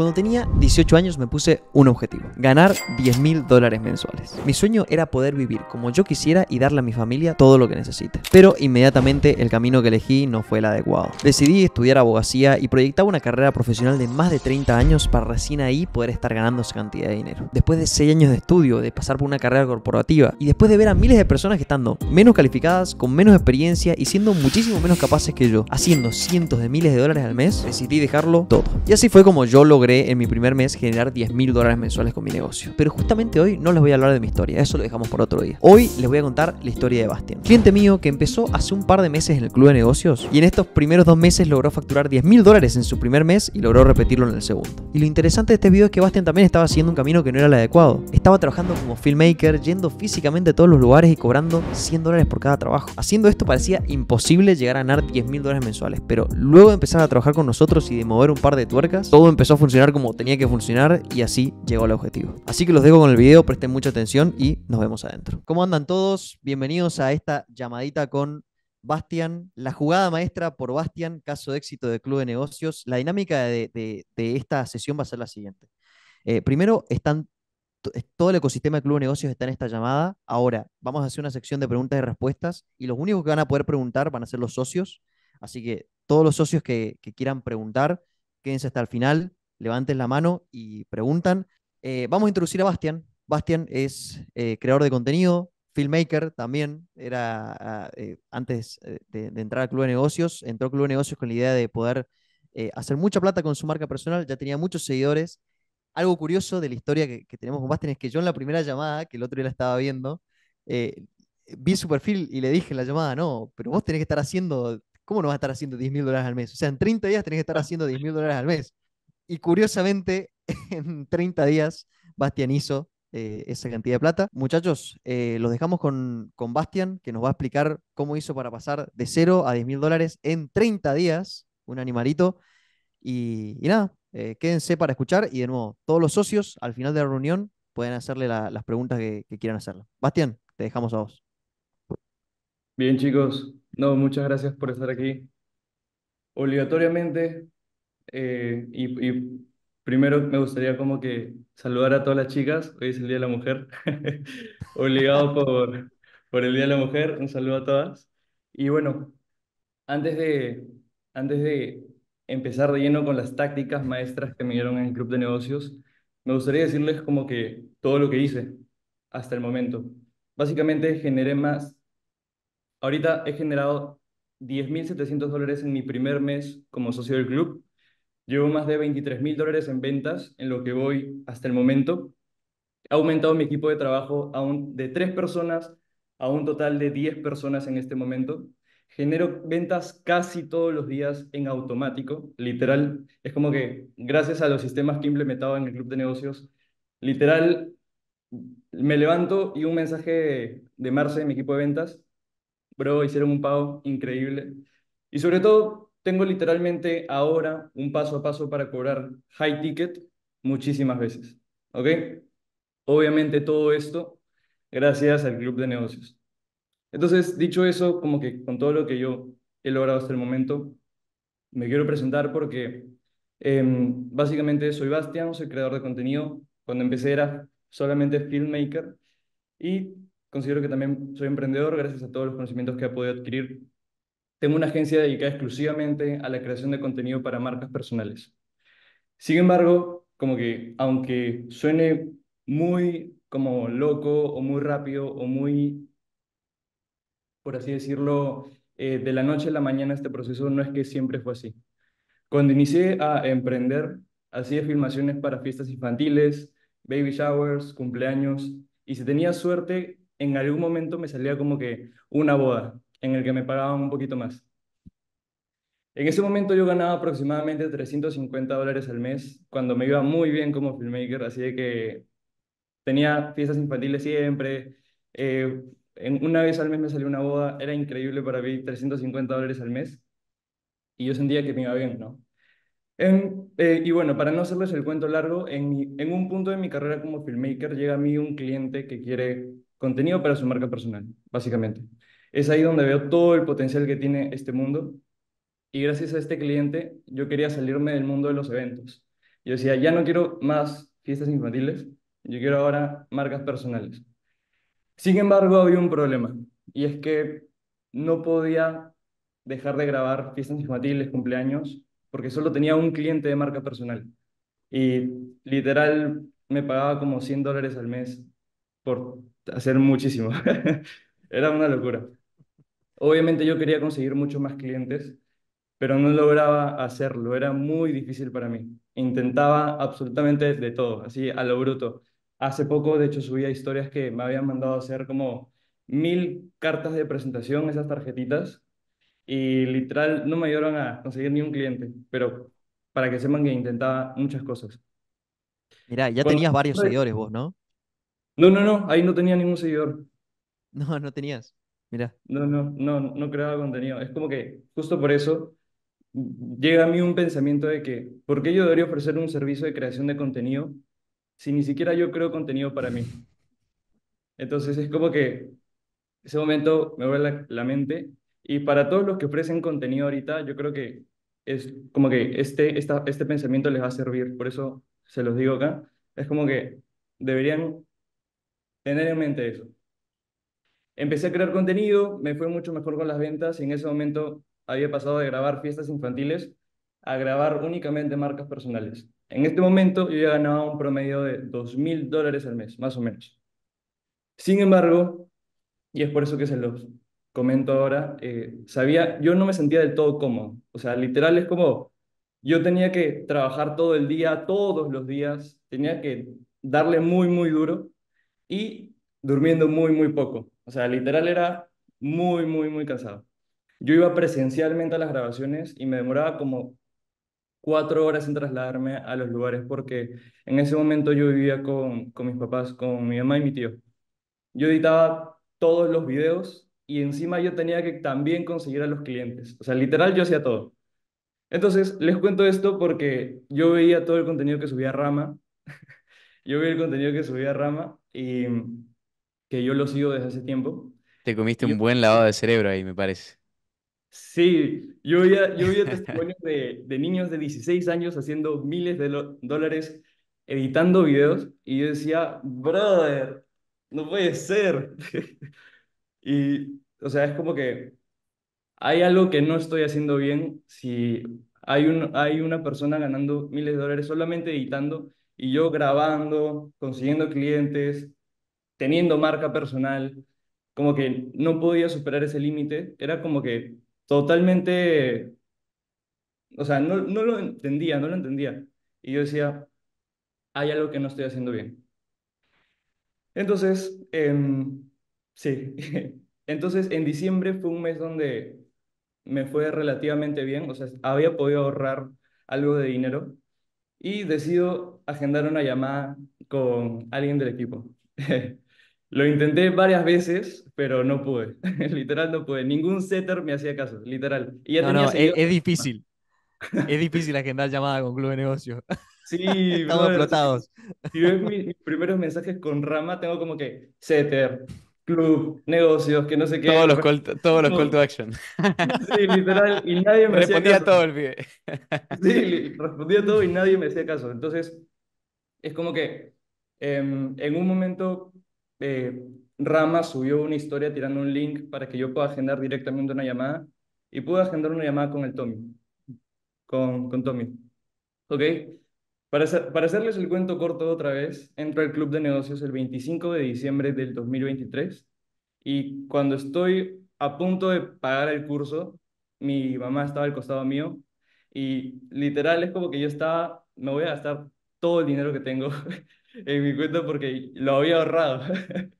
Cuando tenía 18 años me puse un objetivo, ganar 10 mil dólares mensuales. Mi sueño era poder vivir como yo quisiera y darle a mi familia todo lo que necesite. Pero inmediatamente el camino que elegí no fue el adecuado. Decidí estudiar abogacía y proyectaba una carrera profesional de más de 30 años para recién ahí poder estar ganando esa cantidad de dinero. Después de 6 años de estudio, de pasar por una carrera corporativa y después de ver a miles de personas que estando menos calificadas, con menos experiencia y siendo muchísimo menos capaces que yo, haciendo cientos de miles de dólares al mes, decidí dejarlo todo. Y así fue como yo logré en mi primer mes generar 10 mil dólares mensuales con mi negocio. Pero justamente hoy no les voy a hablar de mi historia, eso lo dejamos por otro día. Hoy les voy a contar la historia de Bastian, cliente mío que empezó hace un par de meses en el club de negocios y en estos primeros dos meses logró facturar 10 mil dólares en su primer mes y logró repetirlo en el segundo. Y lo interesante de este video es que Bastian también estaba haciendo un camino que no era el adecuado. Estaba trabajando como filmmaker, yendo físicamente a todos los lugares y cobrando 100 dólares por cada trabajo. Haciendo esto parecía imposible llegar a ganar 10 mil dólares mensuales, pero luego de empezar a trabajar con nosotros y de mover un par de tuercas, todo empezó a funcionar como tenía que funcionar y así llegó al objetivo. Así que los dejo con el video, presten mucha atención y nos vemos adentro. ¿Cómo andan todos? Bienvenidos a esta llamadita con Bastian, la jugada maestra por Bastian, caso de éxito de Club de Negocios. La dinámica de, esta sesión va a ser la siguiente. Eh, primero, están todo el ecosistema de Club de Negocios está en esta llamada. Ahora, vamos a hacer una sección de preguntas y respuestas y los únicos que van a poder preguntar van a ser los socios. Así que todos los socios que, quieran preguntar, quédense hasta el final, levanten la mano y preguntan. Eh, vamos a introducir a Bastian. Bastian es eh, creador de contenido, filmmaker también, era ah, eh, antes de, entrar al Club de Negocios, entró al Club de Negocios con la idea de poder hacer mucha plata con su marca personal, ya tenía muchos seguidores algo curioso de la historia que, tenemos con Bastian es que yo en la primera llamada, que el otro día la estaba viendo, vi su perfil y le dije en la llamada, no, pero vos tenés que estar haciendo, ¿cómo no vas a estar haciendo 10 mil dólares al mes? O sea, en 30 días tenés que estar haciendo 10 mil dólares al mes. Y curiosamente, en 30 días, Bastian hizo eh, esa cantidad de plata. Muchachos, eh, los dejamos con, con Bastian, que nos va a explicar cómo hizo para pasar de 0 a 10 mil dólares en 30 días, un animalito. y nada, eh, quédense para escuchar y de nuevo, todos los socios al final de la reunión pueden hacerle las preguntas que, quieran hacerle. Bastián, te dejamos a vos. Bien, chicos. No, muchas gracias por estar aquí. Obligatoriamente, eh, y, primero me gustaría como que saludar a todas las chicas. Hoy es el Día de la Mujer. Obligado por, por el Día de la Mujer. Un saludo a todas. Y bueno, antes de, antes de empezar de lleno con las tácticas maestras que me dieron en el club de negocios, me gustaría decirles como que todo lo que hice hasta el momento. Básicamente generé más, ahorita he generado 10.700 dólares en mi primer mes como socio del club. Llevo más de 23.000 dólares en ventas en lo que voy hasta el momento. He aumentado mi equipo de trabajo aún de tres personas a un total de 10 personas en este momento genero ventas casi todos los días en automático, literal. Es como que gracias a los sistemas que he implementado en el club de negocios, literal, me levanto y un mensaje de Marce, mi equipo de ventas, bro, hicieron un pago increíble. Y sobre todo, tengo literalmente ahora un paso a paso para cobrar high ticket muchísimas veces. ¿Ok? Obviamente todo esto gracias al club de negocios. Entonces, dicho eso, como que con todo lo que yo he logrado hasta el momento, me quiero presentar porque em, básicamente soy Bastian, soy creador de contenido. Cuando empecé era solamente filmmaker y considero que también soy emprendedor gracias a todos los conocimientos que he podido adquirir. Tengo una agencia dedicada exclusivamente a la creación de contenido para marcas personales. Sin embargo, como que aunque suene muy como loco o muy rápido o muy por así decirlo, eh, de la noche a la mañana este proceso no es que siempre fue así. Cuando inicié a emprender, hacía filmaciones para fiestas infantiles, baby showers, cumpleaños, y si tenía suerte, en algún momento me salía como que una boda, en el que me pagaban un poquito más. En ese momento yo ganaba aproximadamente 350 dólares al mes, cuando me iba muy bien como filmmaker, así de que tenía fiestas infantiles siempre, eh, en, una vez al mes me salió una boda, era increíble para mí, 350 dólares al mes, y yo sentía que me iba bien, ¿no? Eh, y bueno, para no hacerles el cuento largo, en, en un punto de mi carrera como filmmaker llega a mí un cliente que quiere contenido para su marca personal, básicamente. Es ahí donde veo todo el potencial que tiene este mundo y gracias a este cliente yo quería salirme del mundo de los eventos. Yo decía, ya no quiero más fiestas infantiles, yo quiero ahora marcas personales. Sin embargo, había un problema, y es que no podía dejar de grabar fiestas infantiles, cumpleaños, porque solo tenía un cliente de marca personal. Y literal me pagaba como 100 dólares al mes por hacer muchísimo. Era una locura. Obviamente yo quería conseguir muchos más clientes, pero no lograba hacerlo. Era muy difícil para mí. Intentaba absolutamente de todo, así a lo bruto. Hace poco, de hecho, subía historias que me habían mandado a hacer como mil cartas de presentación, esas tarjetitas, y literal no me ayudaron a conseguir ni un cliente, pero para que sepan que intentaba muchas cosas. Mirá, ya Cuando- tenías varios seguidores vos, ¿no? No, no, no, ahí no tenía ningún seguidor. No, no tenías. Mirá. No, no, no, no creaba contenido. Es como que justo por eso llega a mí un pensamiento de que, ¿por qué yo debería ofrecer un servicio de creación de contenido si ni siquiera yo creo contenido para mí? Entonces es como que ese momento me vuelve la, la mente y para todos los que ofrecen contenido ahorita, yo creo que es como que este, esta, este pensamiento les va a servir, por eso se los digo acá, es como que deberían tener en mente eso. Empecé a crear contenido, me fue mucho mejor con las ventas y en ese momento había pasado de grabar fiestas infantiles a grabar únicamente marcas personales. En este momento yo ya ganaba un promedio de dos mil dólares al mes, más o menos. Sin embargo, y es por eso que se los comento ahora, eh, sabía, yo no me sentía del todo cómodo. O sea, literal es como, yo tenía que trabajar todo el día, todos los días, tenía que darle muy, muy duro y durmiendo muy, muy poco. O sea, literal era muy, muy, muy cansado. Yo iba presencialmente a las grabaciones y me demoraba como cuatro horas en trasladarme a los lugares porque en ese momento yo vivía con, con mis papás, con mi mamá y mi tío. Yo editaba todos los videos y encima yo tenía que también conseguir a los clientes. O sea, literal yo hacía todo. Entonces, les cuento esto porque yo veía todo el contenido que subía Rama. Yo veía el contenido que subía Rama y que yo lo sigo desde hace tiempo. Te comiste un yo- buen lavado de cerebro ahí, me parece. Sí, yo veía, yo veía testimonios de, de niños de 16 años haciendo miles de lo- dólares editando videos y yo decía, brother, no puede ser. Y, o sea, es como que hay algo que no estoy haciendo bien si hay, un, hay una persona ganando miles de dólares solamente editando y yo grabando, consiguiendo clientes, teniendo marca personal, como que no podía superar ese límite. Era como que totalmente, o sea, no, no lo entendía, no lo entendía. Y yo decía, hay algo que no estoy haciendo bien. Entonces, em, sí, entonces en diciembre fue un mes donde me fue relativamente bien, o sea, había podido ahorrar algo de dinero y decido agendar una llamada con alguien del equipo. Lo intenté varias veces, pero no pude, literal no pude, ningún setter me hacía caso, literal. Y ya No, tenía no, es, es difícil. Es difícil agendar llamada con Club de Negocios. Sí, Estamos brother, explotados. Si ves mi- mis primeros mensajes con Rama, tengo como que setter, club, negocios, que no sé qué. Todos los call, todos los call to action. Sí, literal, y nadie me hacía Respondía a caso. todo el pibe. Sí, respondía todo y nadie me hacía caso. Entonces, es como que em, en un momento eh, Rama subió una historia tirando un link para que yo pueda agendar directamente una llamada y pude agendar una llamada con el Tommy, con, con Tommy. ¿Ok? Para, para hacerles el cuento corto otra vez, entro al club de negocios el 25 de diciembre del 2023 y cuando estoy a punto de pagar el curso, mi mamá estaba al costado mío y literal es como que yo estaba, me voy a gastar todo el dinero que tengo en mi cuenta porque lo había ahorrado.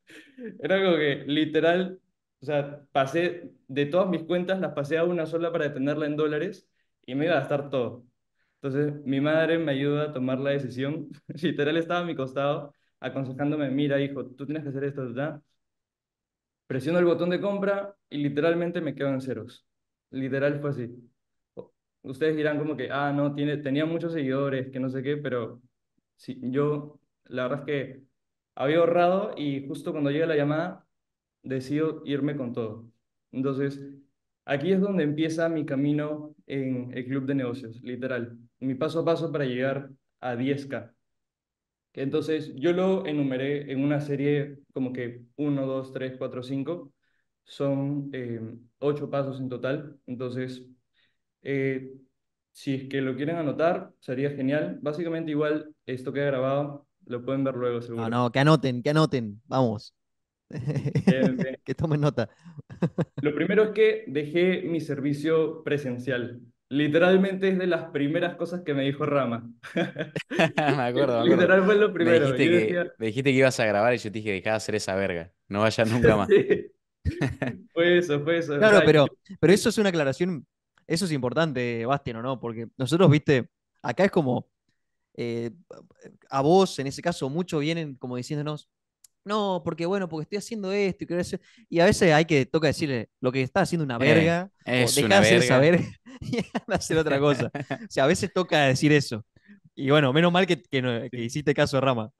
Era como que literal, o sea, pasé de todas mis cuentas, las pasé a una sola para tenerla en dólares y me iba a gastar todo. Entonces, mi madre me ayuda a tomar la decisión. Literal estaba a mi costado aconsejándome, mira, hijo, tú tienes que hacer esto, ¿verdad? Presiono el botón de compra y literalmente me quedo en ceros. Literal fue así. Ustedes dirán como que, ah, no, tiene, tenía muchos seguidores, que no sé qué, pero sí, yo, la verdad es que había ahorrado y justo cuando llega la llamada, decido irme con todo. Entonces, aquí es donde empieza mi camino en el club de negocios, literal. Mi paso a paso para llegar a 10K. Entonces, yo lo enumeré en una serie como que 1, 2, 3, 4, 5. Son eh, 8 pasos en total. Entonces, eh, si es que lo quieren anotar, sería genial. Básicamente igual esto queda grabado, lo pueden ver luego seguro. No, no, que anoten, que anoten. Vamos. Bien, bien. que tomen nota. Lo primero es que dejé mi servicio presencial. Literalmente es de las primeras cosas que me dijo Rama. Me acuerdo, me acuerdo. Literal fue lo Me primero. dijiste, Yo que, decía, me dijiste que ibas a grabar y yo te dije, dejá de hacer esa verga. No vayas nunca más. Sí. Fue eso, fue eso. Claro, pero, pero eso es una aclaración, eso es importante, Bastian, ¿o no? Porque nosotros, viste, acá es como, eh, a vos, en ese caso, muchos vienen como diciéndonos, no, porque bueno, porque estoy haciendo esto y quiero hacer... Y a veces hay que, toca decirle, lo que está haciendo una Eh, verga, o es deja una de verga. verga y anda a hacer otra cosa. O sea, a veces toca decir eso. Y bueno, menos mal que, que, no- que hiciste caso a Rama.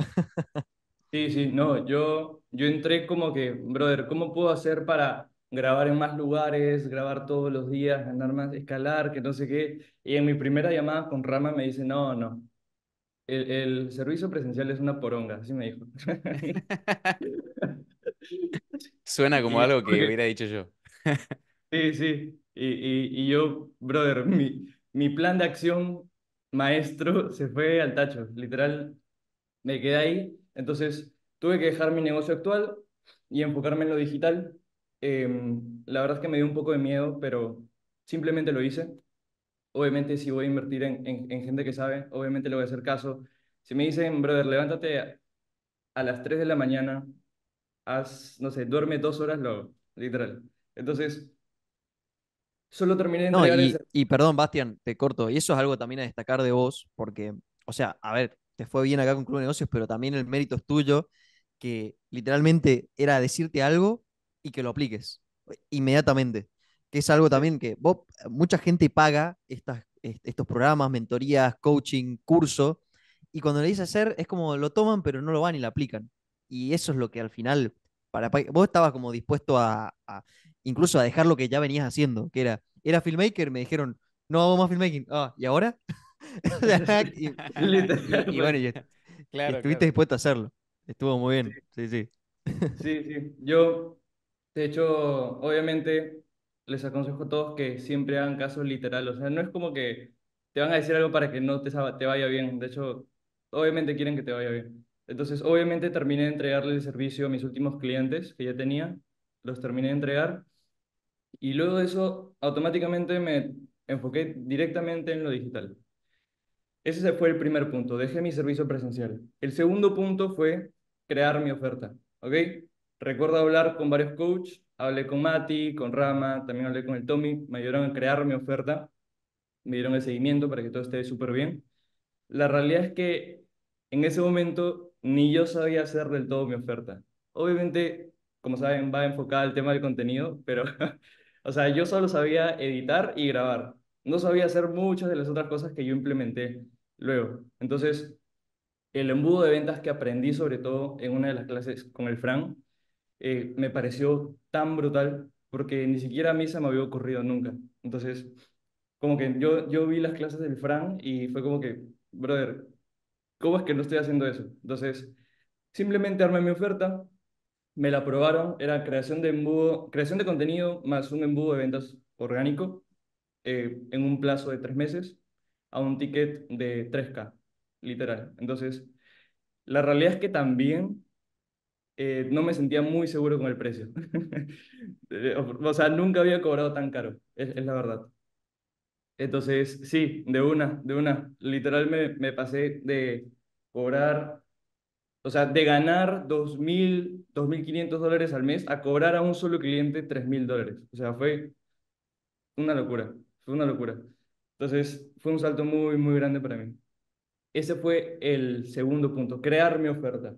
Sí, sí, no, yo, yo entré como que, brother, ¿cómo puedo hacer para grabar en más lugares, grabar todos los días, ganar más, escalar, que no sé qué? Y en mi primera llamada con Rama me dice, no, no, el, el servicio presencial es una poronga, así me dijo. Suena como Y algo que hubiera dicho yo. Sí, sí. Y, y, y yo, brother, mi, mi plan de acción maestro se fue al tacho. Literal, me quedé ahí. Entonces, tuve que dejar mi negocio actual y enfocarme en lo digital. Em, la verdad es que me dio un poco de miedo, pero simplemente lo hice. Obviamente, si voy a invertir en, en, en gente que sabe, obviamente le voy a hacer caso. Si me dicen, brother, levántate a, las 3 de la mañana, haz, no sé, duerme dos horas, lo hago, literal. Entonces, solo terminé de No, y, y perdón, Bastian, te corto. Y eso es algo también a destacar de vos, porque, o sea, a ver, te fue bien acá con Club de Negocios, pero también el mérito es tuyo, que literalmente era decirte algo y que lo apliques inmediatamente. Que es algo también que vos, mucha gente paga estas, estos programas, mentorías, coaching, curso, y cuando le dices hacer, es como lo toman, pero no lo van y lo aplican. Y eso es lo que al final, para, pa- vos estabas como dispuesto a, a- incluso a dejar lo que ya venías haciendo, que era, era filmmaker, me dijeron, no hago más filmmaking. Ah, ¿y ahora? Y, y- y bueno, y, Claro, estuviste claro. dispuesto a hacerlo. Estuvo muy bien, sí, sí. Sí, sí. Yo, de hecho, obviamente les aconsejo a todos que siempre hagan caso literal. O sea, no es como que te van a decir algo para que no te, te vaya bien. De hecho, obviamente quieren que te vaya bien. Entonces, obviamente terminé de entregarle el servicio a mis últimos clientes que ya tenía. Los terminé de entregar. Y luego de eso, automáticamente me enfoqué directamente en lo digital. Ese fue el primer punto, dejé mi servicio presencial. El segundo punto fue crear mi oferta, ¿ok? Recuerdo hablar con varios coaches, hablé con Mati, con Rama, también hablé con el Tommy, me ayudaron a crear mi oferta, me dieron el seguimiento para que todo esté súper bien. La realidad es que en ese momento ni yo sabía hacer del todo mi oferta. Obviamente, como saben, va enfocada al tema del contenido, pero, o sea, yo solo sabía editar y grabar. No sabía hacer muchas de las otras cosas que yo implementé luego. Entonces, el embudo de ventas que aprendí, sobre todo en una de las clases con el Fran, eh, me pareció tan brutal porque ni siquiera a mí se me había ocurrido nunca. Entonces, como que yo, yo vi las clases del Fran y fue como que, brother, ¿cómo es que no estoy haciendo eso? Entonces, simplemente armé mi oferta, me la aprobaron, era creación de embudo, creación de contenido más un embudo de ventas orgánico eh, en un plazo de tres meses a un ticket de 3K, literal. Entonces, la realidad es que también eh, no me sentía muy seguro con el precio. Eh, o sea, nunca había cobrado tan caro, es, es la verdad. Entonces, sí, de una, de una. Literal me, me pasé de cobrar, o sea, de ganar 2.000, 2.500 dólares al mes a cobrar a un solo cliente 3.000 dólares. O sea, fue una locura, fue una locura. Entonces, fue un salto muy, muy grande para mí. Ese fue el segundo punto, crear mi oferta.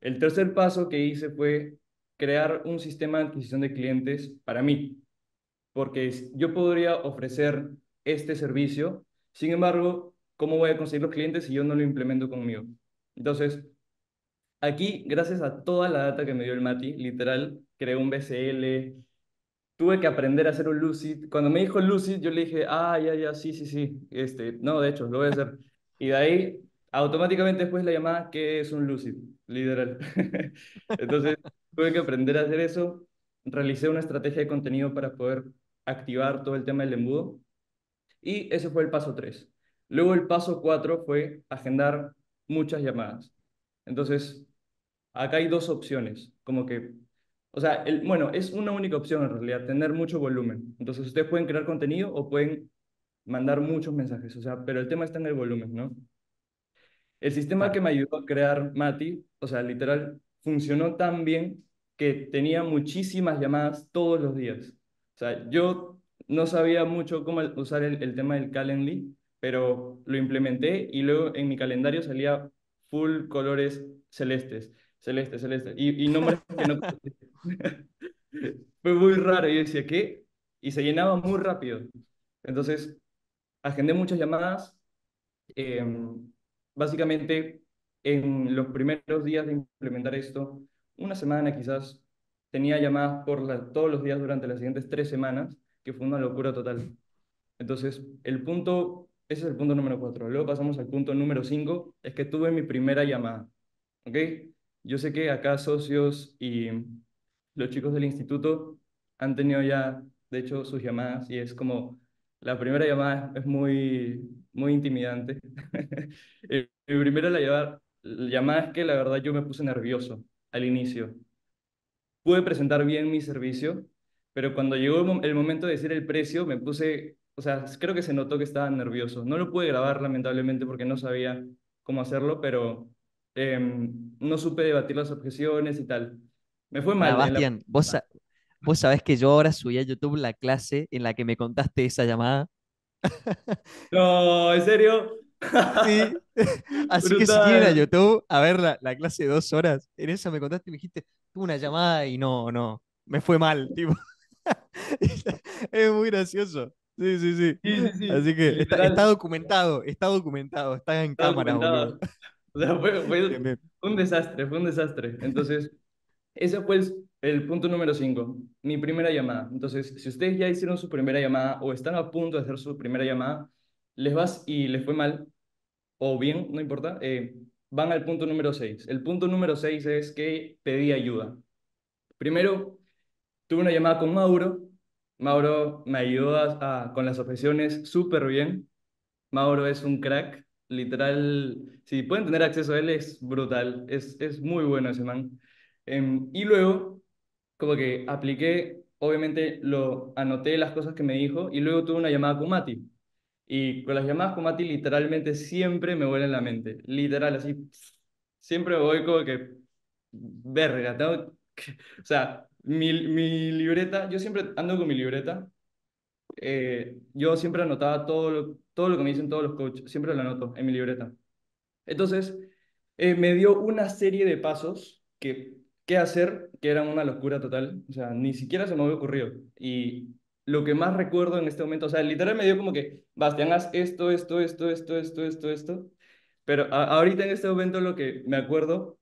El tercer paso que hice fue crear un sistema de adquisición de clientes para mí, porque yo podría ofrecer este servicio, sin embargo, ¿cómo voy a conseguir los clientes si yo no lo implemento conmigo? Entonces, aquí, gracias a toda la data que me dio el Mati, literal, creé un BCL, tuve que aprender a hacer un Lucid. Cuando me dijo Lucid, yo le dije, ah, ya, ya, sí, sí, sí, este, no, de hecho, lo voy a hacer. Y de ahí automáticamente después de la llamada, ¿qué es un lucid? Literal. Entonces, tuve que aprender a hacer eso. Realicé una estrategia de contenido para poder activar todo el tema del embudo. Y ese fue el paso 3. Luego el paso 4 fue agendar muchas llamadas. Entonces, acá hay dos opciones, como que, o sea, el, bueno, es una única opción en realidad, tener mucho volumen. Entonces, ustedes pueden crear contenido o pueden mandar muchos mensajes, o sea, pero el tema está en el volumen, ¿no? El sistema que me ayudó a crear Mati, o sea, literal, funcionó tan bien que tenía muchísimas llamadas todos los días. O sea, yo no sabía mucho cómo usar el, el tema del Calendly, pero lo implementé y luego en mi calendario salía full colores celestes, celeste, celeste, y, y nombres que no... Fue muy raro, yo decía, ¿qué? Y se llenaba muy rápido. Entonces, agendé muchas llamadas. Em, básicamente, en los primeros días de implementar esto, una semana quizás, tenía llamadas por todos los días durante las siguientes tres semanas, que fue una locura total. Entonces, el punto, ese es el punto número cuatro. Luego pasamos al punto número cinco, es que tuve mi primera llamada. ¿Ok? Yo sé que acá socios y los chicos del instituto han tenido ya, de hecho, sus llamadas y es como, la primera llamada es muy, muy intimidante. Mi primera la llamada, la llamada es que la verdad yo me puse nervioso al inicio. Pude presentar bien mi servicio, pero cuando llegó el momento de decir el precio, me puse, o sea, creo que se notó que estaba nervioso. No lo pude grabar lamentablemente porque no sabía cómo hacerlo, pero em, no supe debatir las objeciones y tal. Me fue mal. Para en la- Bastian, vos, vos sabés que yo ahora subí a YouTube la clase en la que me contaste esa llamada. No, ¿en serio? Sí. Así que si quieren a Brutal. YouTube a ver la, la clase de dos horas, en esa me contaste y me dijiste, tuve una llamada y no, no, me fue mal, tipo. Es muy gracioso. Sí, sí, sí. Sí, sí, sí, Así que está, está documentado, está documentado, está en Estaba cámara. O sea, fue, fue un desastre, fue un desastre. Entonces, ese fue el, punto número 5, mi primera llamada. Entonces, si ustedes ya hicieron su primera llamada o están a punto de hacer su primera llamada, les vas y les fue mal, o bien, no importa, eh, van al punto número 6. El punto número 6 es que pedí ayuda. Primero, tuve una llamada con Mauro. Mauro me ayudó con las objeciones súper bien. Mauro es un crack, literal, si pueden tener acceso a él es brutal, es, es muy bueno ese man. Em, y luego, como que apliqué, obviamente lo anoté las cosas que me dijo y luego tuve una llamada con Mati. Y con las llamadas con Mati literalmente siempre me vuelan la mente, literal, así, siempre voy como que, verga, que- o sea, mi, mi libreta, yo siempre ando con mi libreta eh, yo siempre anotaba todo lo, todo lo que me dicen todos los coaches, siempre lo anoto en mi libreta. Entonces, eh, me dio una serie de pasos que, qué hacer, que eran una locura total, o sea, ni siquiera se me había ocurrido. Y lo que más recuerdo en este momento, o sea, literal me dio como que, Bastián, haz esto, esto, esto, esto, esto, esto, esto. Pero ahorita en este momento lo que me acuerdo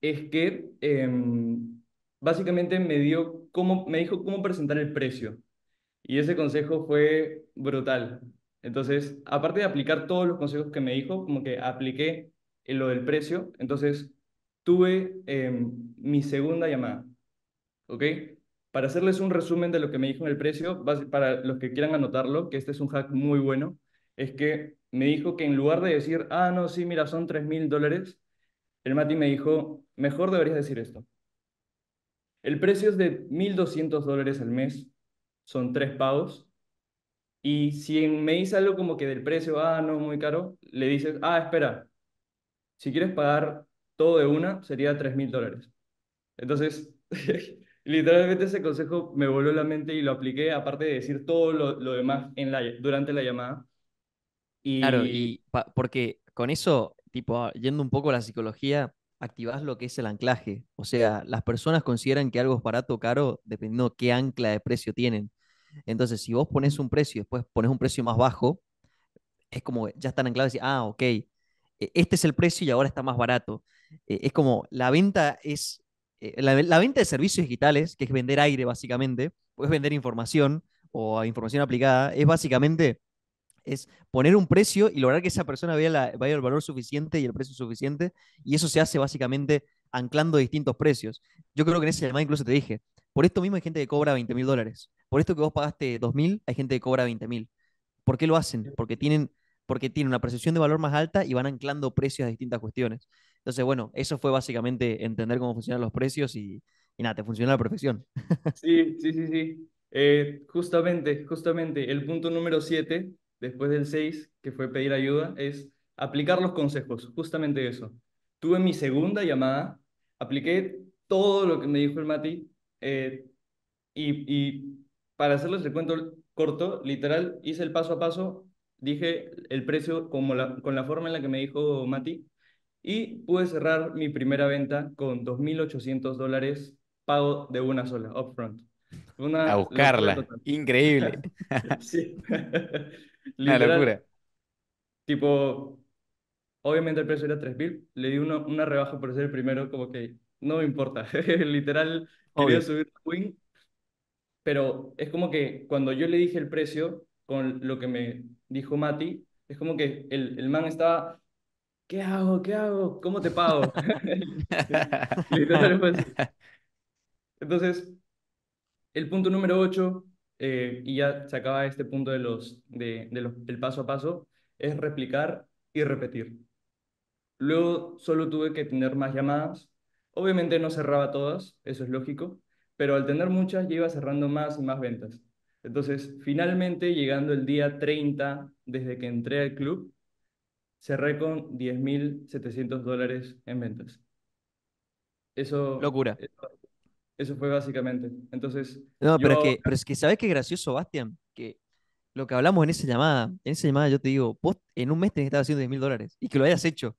es que em, básicamente me dio cómo, me dijo cómo presentar el precio. Y ese consejo fue brutal. Entonces, aparte de aplicar todos los consejos que me dijo, como que apliqué lo del precio, entonces tuve em, mi segunda llamada, ¿ok? Para hacerles un resumen de lo que me dijo en el precio, para los que quieran anotarlo, que este es un hack muy bueno, es que me dijo que en lugar de decir, ah, no, sí, mira, son tres mil dólares, el Mati me dijo, mejor deberías decir esto. El precio es de 1.200 dólares al mes, son tres pagos. Y si me dice algo como que del precio, ah, no, muy caro, le dices, ah, espera, si quieres pagar todo de una, sería 3.000 dólares. Entonces, literalmente ese consejo me voló la mente y lo apliqué, aparte de decir todo lo, lo demás en la, durante la llamada. Claro, Y y pa- porque con eso, tipo, ah, yendo un poco a la psicología, activás lo que es el anclaje. O sea, las personas consideran que algo es barato o caro dependiendo qué ancla de precio tienen. Entonces, si vos pones un precio y después pones un precio más bajo, es como ya están anclados y ah, ok, e- este es el precio y ahora está más barato. Eh, Es como la venta es, eh, la, la venta de servicios digitales, que es vender aire básicamente, puedes vender información o información aplicada, es básicamente Es poner un precio y lograr que esa persona vea, la, vea el valor suficiente y el precio suficiente. Y eso se hace básicamente anclando distintos precios. Yo creo que en esa llamada incluso te dije, por esto mismo hay gente que cobra 20 mil dólares. Por esto que vos pagaste 2 mil, hay gente que cobra 20 mil. ¿Por qué lo hacen? Porque tienen, porque tienen una percepción de valor más alta y van anclando precios a distintas cuestiones. Entonces, bueno, eso fue básicamente entender cómo funcionan los precios y, y nada, te funciona a la perfección. Sí, sí, sí, sí. Eh, justamente, justamente, el punto número 7, después del 6, que fue pedir ayuda, es aplicar los consejos, justamente eso. Tuve mi segunda llamada, apliqué todo lo que me dijo el Mati, eh, y, y para hacerles el cuento corto, literal, hice el paso a paso, dije el precio como la, con la forma en la que me dijo Mati, y pude cerrar mi primera venta con 2.800 dólares pago de una sola, upfront. Una A buscarla. Increíble. Sí. Una locura. tipo, obviamente el precio era 3.000, le di una, una rebaja por ser el primero, como que no me importa. Literal, quería Obvio. subir la win, pero es como que cuando yo le dije el precio, con lo que me dijo Mati, es como que el, el man estaba, ¿qué hago? ¿Qué hago? ¿Cómo te pago? Literal fue así. Entonces, el punto número 8, y ya se acaba este punto de los, de, de los, del paso a paso, es replicar y repetir. Luego solo tuve que tener más llamadas. Obviamente no cerraba todas, eso es lógico, pero al tener muchas ya iba cerrando más y más ventas. Entonces, finalmente, llegando el día 30, desde que entré al club, cerré con 10.700 dólares en ventas. Eso, Locura. eso, eso fue básicamente. Entonces, No, pero es yo, que, pero es que ¿sabés qué gracioso, Bastian? Que lo que hablamos en esa llamada, en esa llamada yo te digo, vos en un mes tenés que estar haciendo 10 mil dólares y que lo hayas hecho.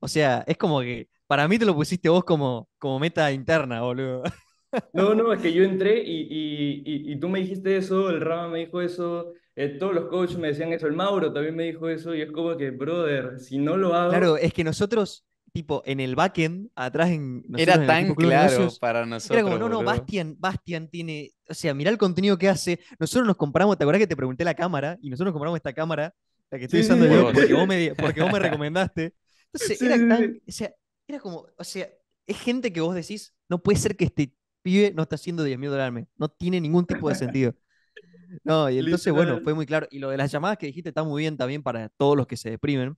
O sea, es como que para mí te lo pusiste vos como, como meta interna, boludo. no, no, es que yo entré y, y, y, y tú me dijiste eso, el Rama me dijo eso, eh, todos los coaches me decían eso, el Mauro también me dijo eso, y es como que, brother, si no lo hago, Claro, es que nosotros, tipo, en el backend, atrás en Era tan claro Negocios, para era nosotros, como, no, no. Bastian, Bastian tiene, o sea, mirá el contenido que hace. Nosotros nos compramos, ¿te acordás que te pregunté la cámara? Y nosotros nos compramos esta cámara, la que estoy Sí, usando sí. yo, Por porque vos. me, porque vos me recomendaste. Entonces, Sí, era tan, o sea, era como, o sea, es gente que vos decís, no puede ser que este pibe no está haciendo 10 mil dólares al mes. No tiene ningún tipo de sentido. No, y entonces, bueno, Literal. fue muy claro. Y lo de las llamadas que dijiste está muy bien también para todos los que se deprimen,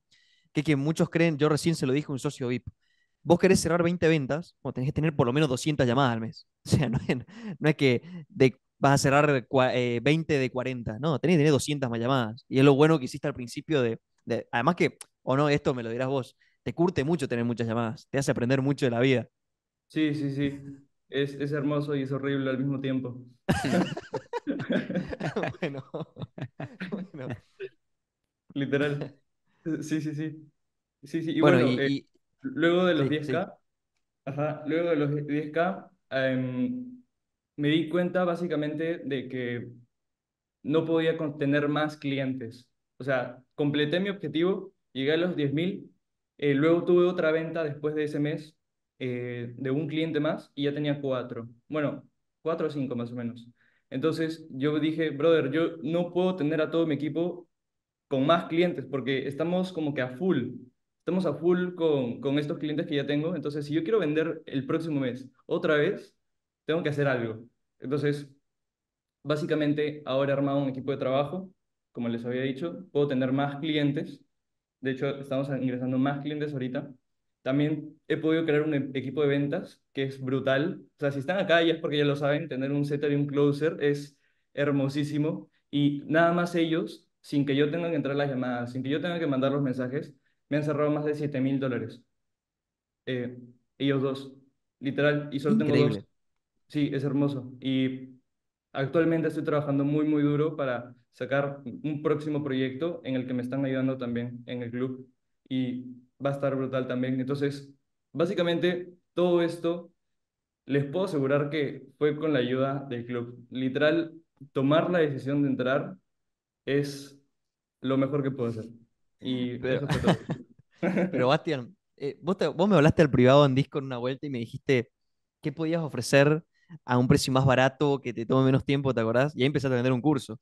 que que muchos creen, yo recién se lo dije a un socio VIP, vos querés cerrar 20 ventas, o tenés que tener por lo menos 200 llamadas al mes. O sea, no es, no es que de- vas a cerrar cua- eh, 20 de 40, no, tenés que tener 200 más llamadas. Y es lo bueno que hiciste al principio de, de- además que, o no, esto me lo dirás vos, te curte mucho tener muchas llamadas, te hace aprender mucho de la vida. Sí, sí, sí. Es, es hermoso y es horrible al mismo tiempo. bueno, bueno. Literal. Sí, sí, sí. Sí, sí. Y Bueno, bueno, y, eh, y- luego de los sí, sí. 10K, ajá, luego de los 10K, em, me di cuenta básicamente de que no podía tener más clientes. O sea, completé mi objetivo, llegué a los 10.000, eh, luego tuve otra venta después de ese mes eh, de un cliente más y ya tenía cuatro. Bueno, cuatro o cinco más o menos. Entonces yo dije, brother, yo no puedo tener a todo mi equipo con más clientes porque estamos como que a full. Estamos a full con, con estos clientes que ya tengo. Entonces, si yo quiero vender el próximo mes otra vez, tengo que hacer algo. Entonces, Básicamente, ahora he armado un equipo de trabajo, como les había dicho, puedo tener más clientes. De hecho, estamos ingresando más clientes ahorita. También he podido crear un e- equipo de ventas que es brutal. O sea, si están acá ya es porque ya lo saben, tener un setter y un closer es hermosísimo. Y nada más ellos, sin que yo tenga que entrar las llamadas, sin que yo tenga que mandar los mensajes, me han cerrado más de 7 mil dólares. Eh, ellos dos, literal, y solo tengo dos. Increíble. Sí, es hermoso. Y Actualmente estoy trabajando muy, muy duro para sacar un próximo proyecto en el que me están ayudando también en el club y va a estar brutal también. Entonces, básicamente, todo esto les puedo asegurar que fue con la ayuda del club. Literal, tomar la decisión de entrar es lo mejor que puedo hacer. Y Pero, pero Bastian, eh, vos, te- vos me hablaste al privado en Discord una vuelta y me dijiste qué podías ofrecer a un precio más barato, que te tome menos tiempo, ¿te acordás? Y ahí empezaste a vender un curso.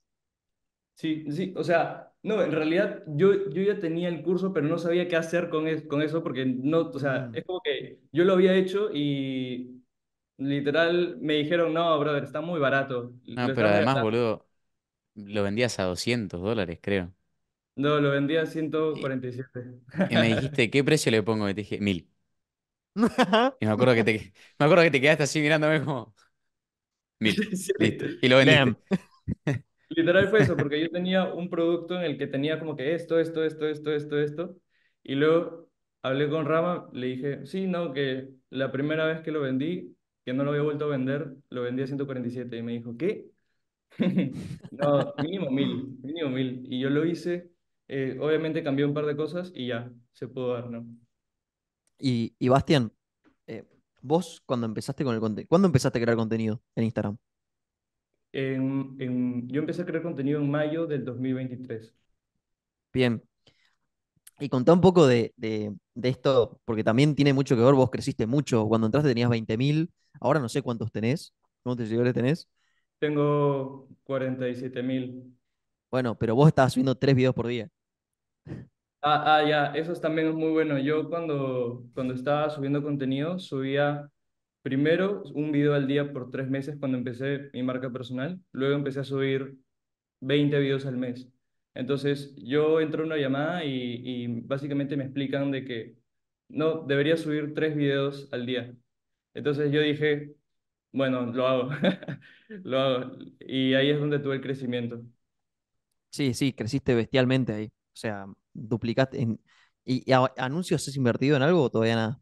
Sí, sí, o sea, no, en realidad yo, yo ya tenía el curso, pero no sabía qué hacer con, es- con eso porque no, o sea, es como que yo lo había hecho y literal me dijeron, no, brother, está muy barato, No, lo pero además, regalando. boludo, lo vendías a 200 dólares, creo. No, lo vendía a Y, 147. y me dijiste, ¿qué precio le pongo? Y te dije, mil. Y me acuerdo que te, me acuerdo que te quedaste así mirándome como, mil. Sí, Listo. Y lo Damn. Literal fue eso, porque yo tenía un producto en el que tenía como que esto, esto, esto, esto, esto, esto, y luego hablé con Rama, le dije, sí, no, que la primera vez que lo vendí, que no lo había vuelto a vender, lo vendí a 147, y me dijo, ¿qué? No, mínimo mil, mínimo mil, y yo lo hice, eh, obviamente cambié un par de cosas y ya, se pudo dar, ¿no? Y, y Bastian, eh, vos cuando empezaste con el contenido, ¿cuándo empezaste a crear contenido en Instagram? En, en, yo empecé a crear contenido en mayo del 2023. Bien. Y contá un poco de, de- de esto, porque también tiene mucho que ver, vos creciste mucho, cuando entraste tenías 20.000, ahora no sé cuántos tenés, cuántos seguidores tenés. Tengo 47 mil. Bueno, pero vos estabas subiendo tres videos por día. Ah, ah, ya, eso es también es muy bueno. Yo cuando, cuando estaba subiendo contenido, subía primero un video al día por tres meses cuando empecé mi marca personal. Luego empecé a subir 20 videos al mes. Entonces, yo entro a una llamada y, y básicamente me explican de que no, debería subir tres videos al día. Entonces yo dije, bueno, lo hago. Lo hago. Y ahí es donde tuve el crecimiento. Sí, sí, creciste bestialmente ahí. O sea, duplicaste. En... ¿Y, y a- anuncios has invertido en algo o todavía nada?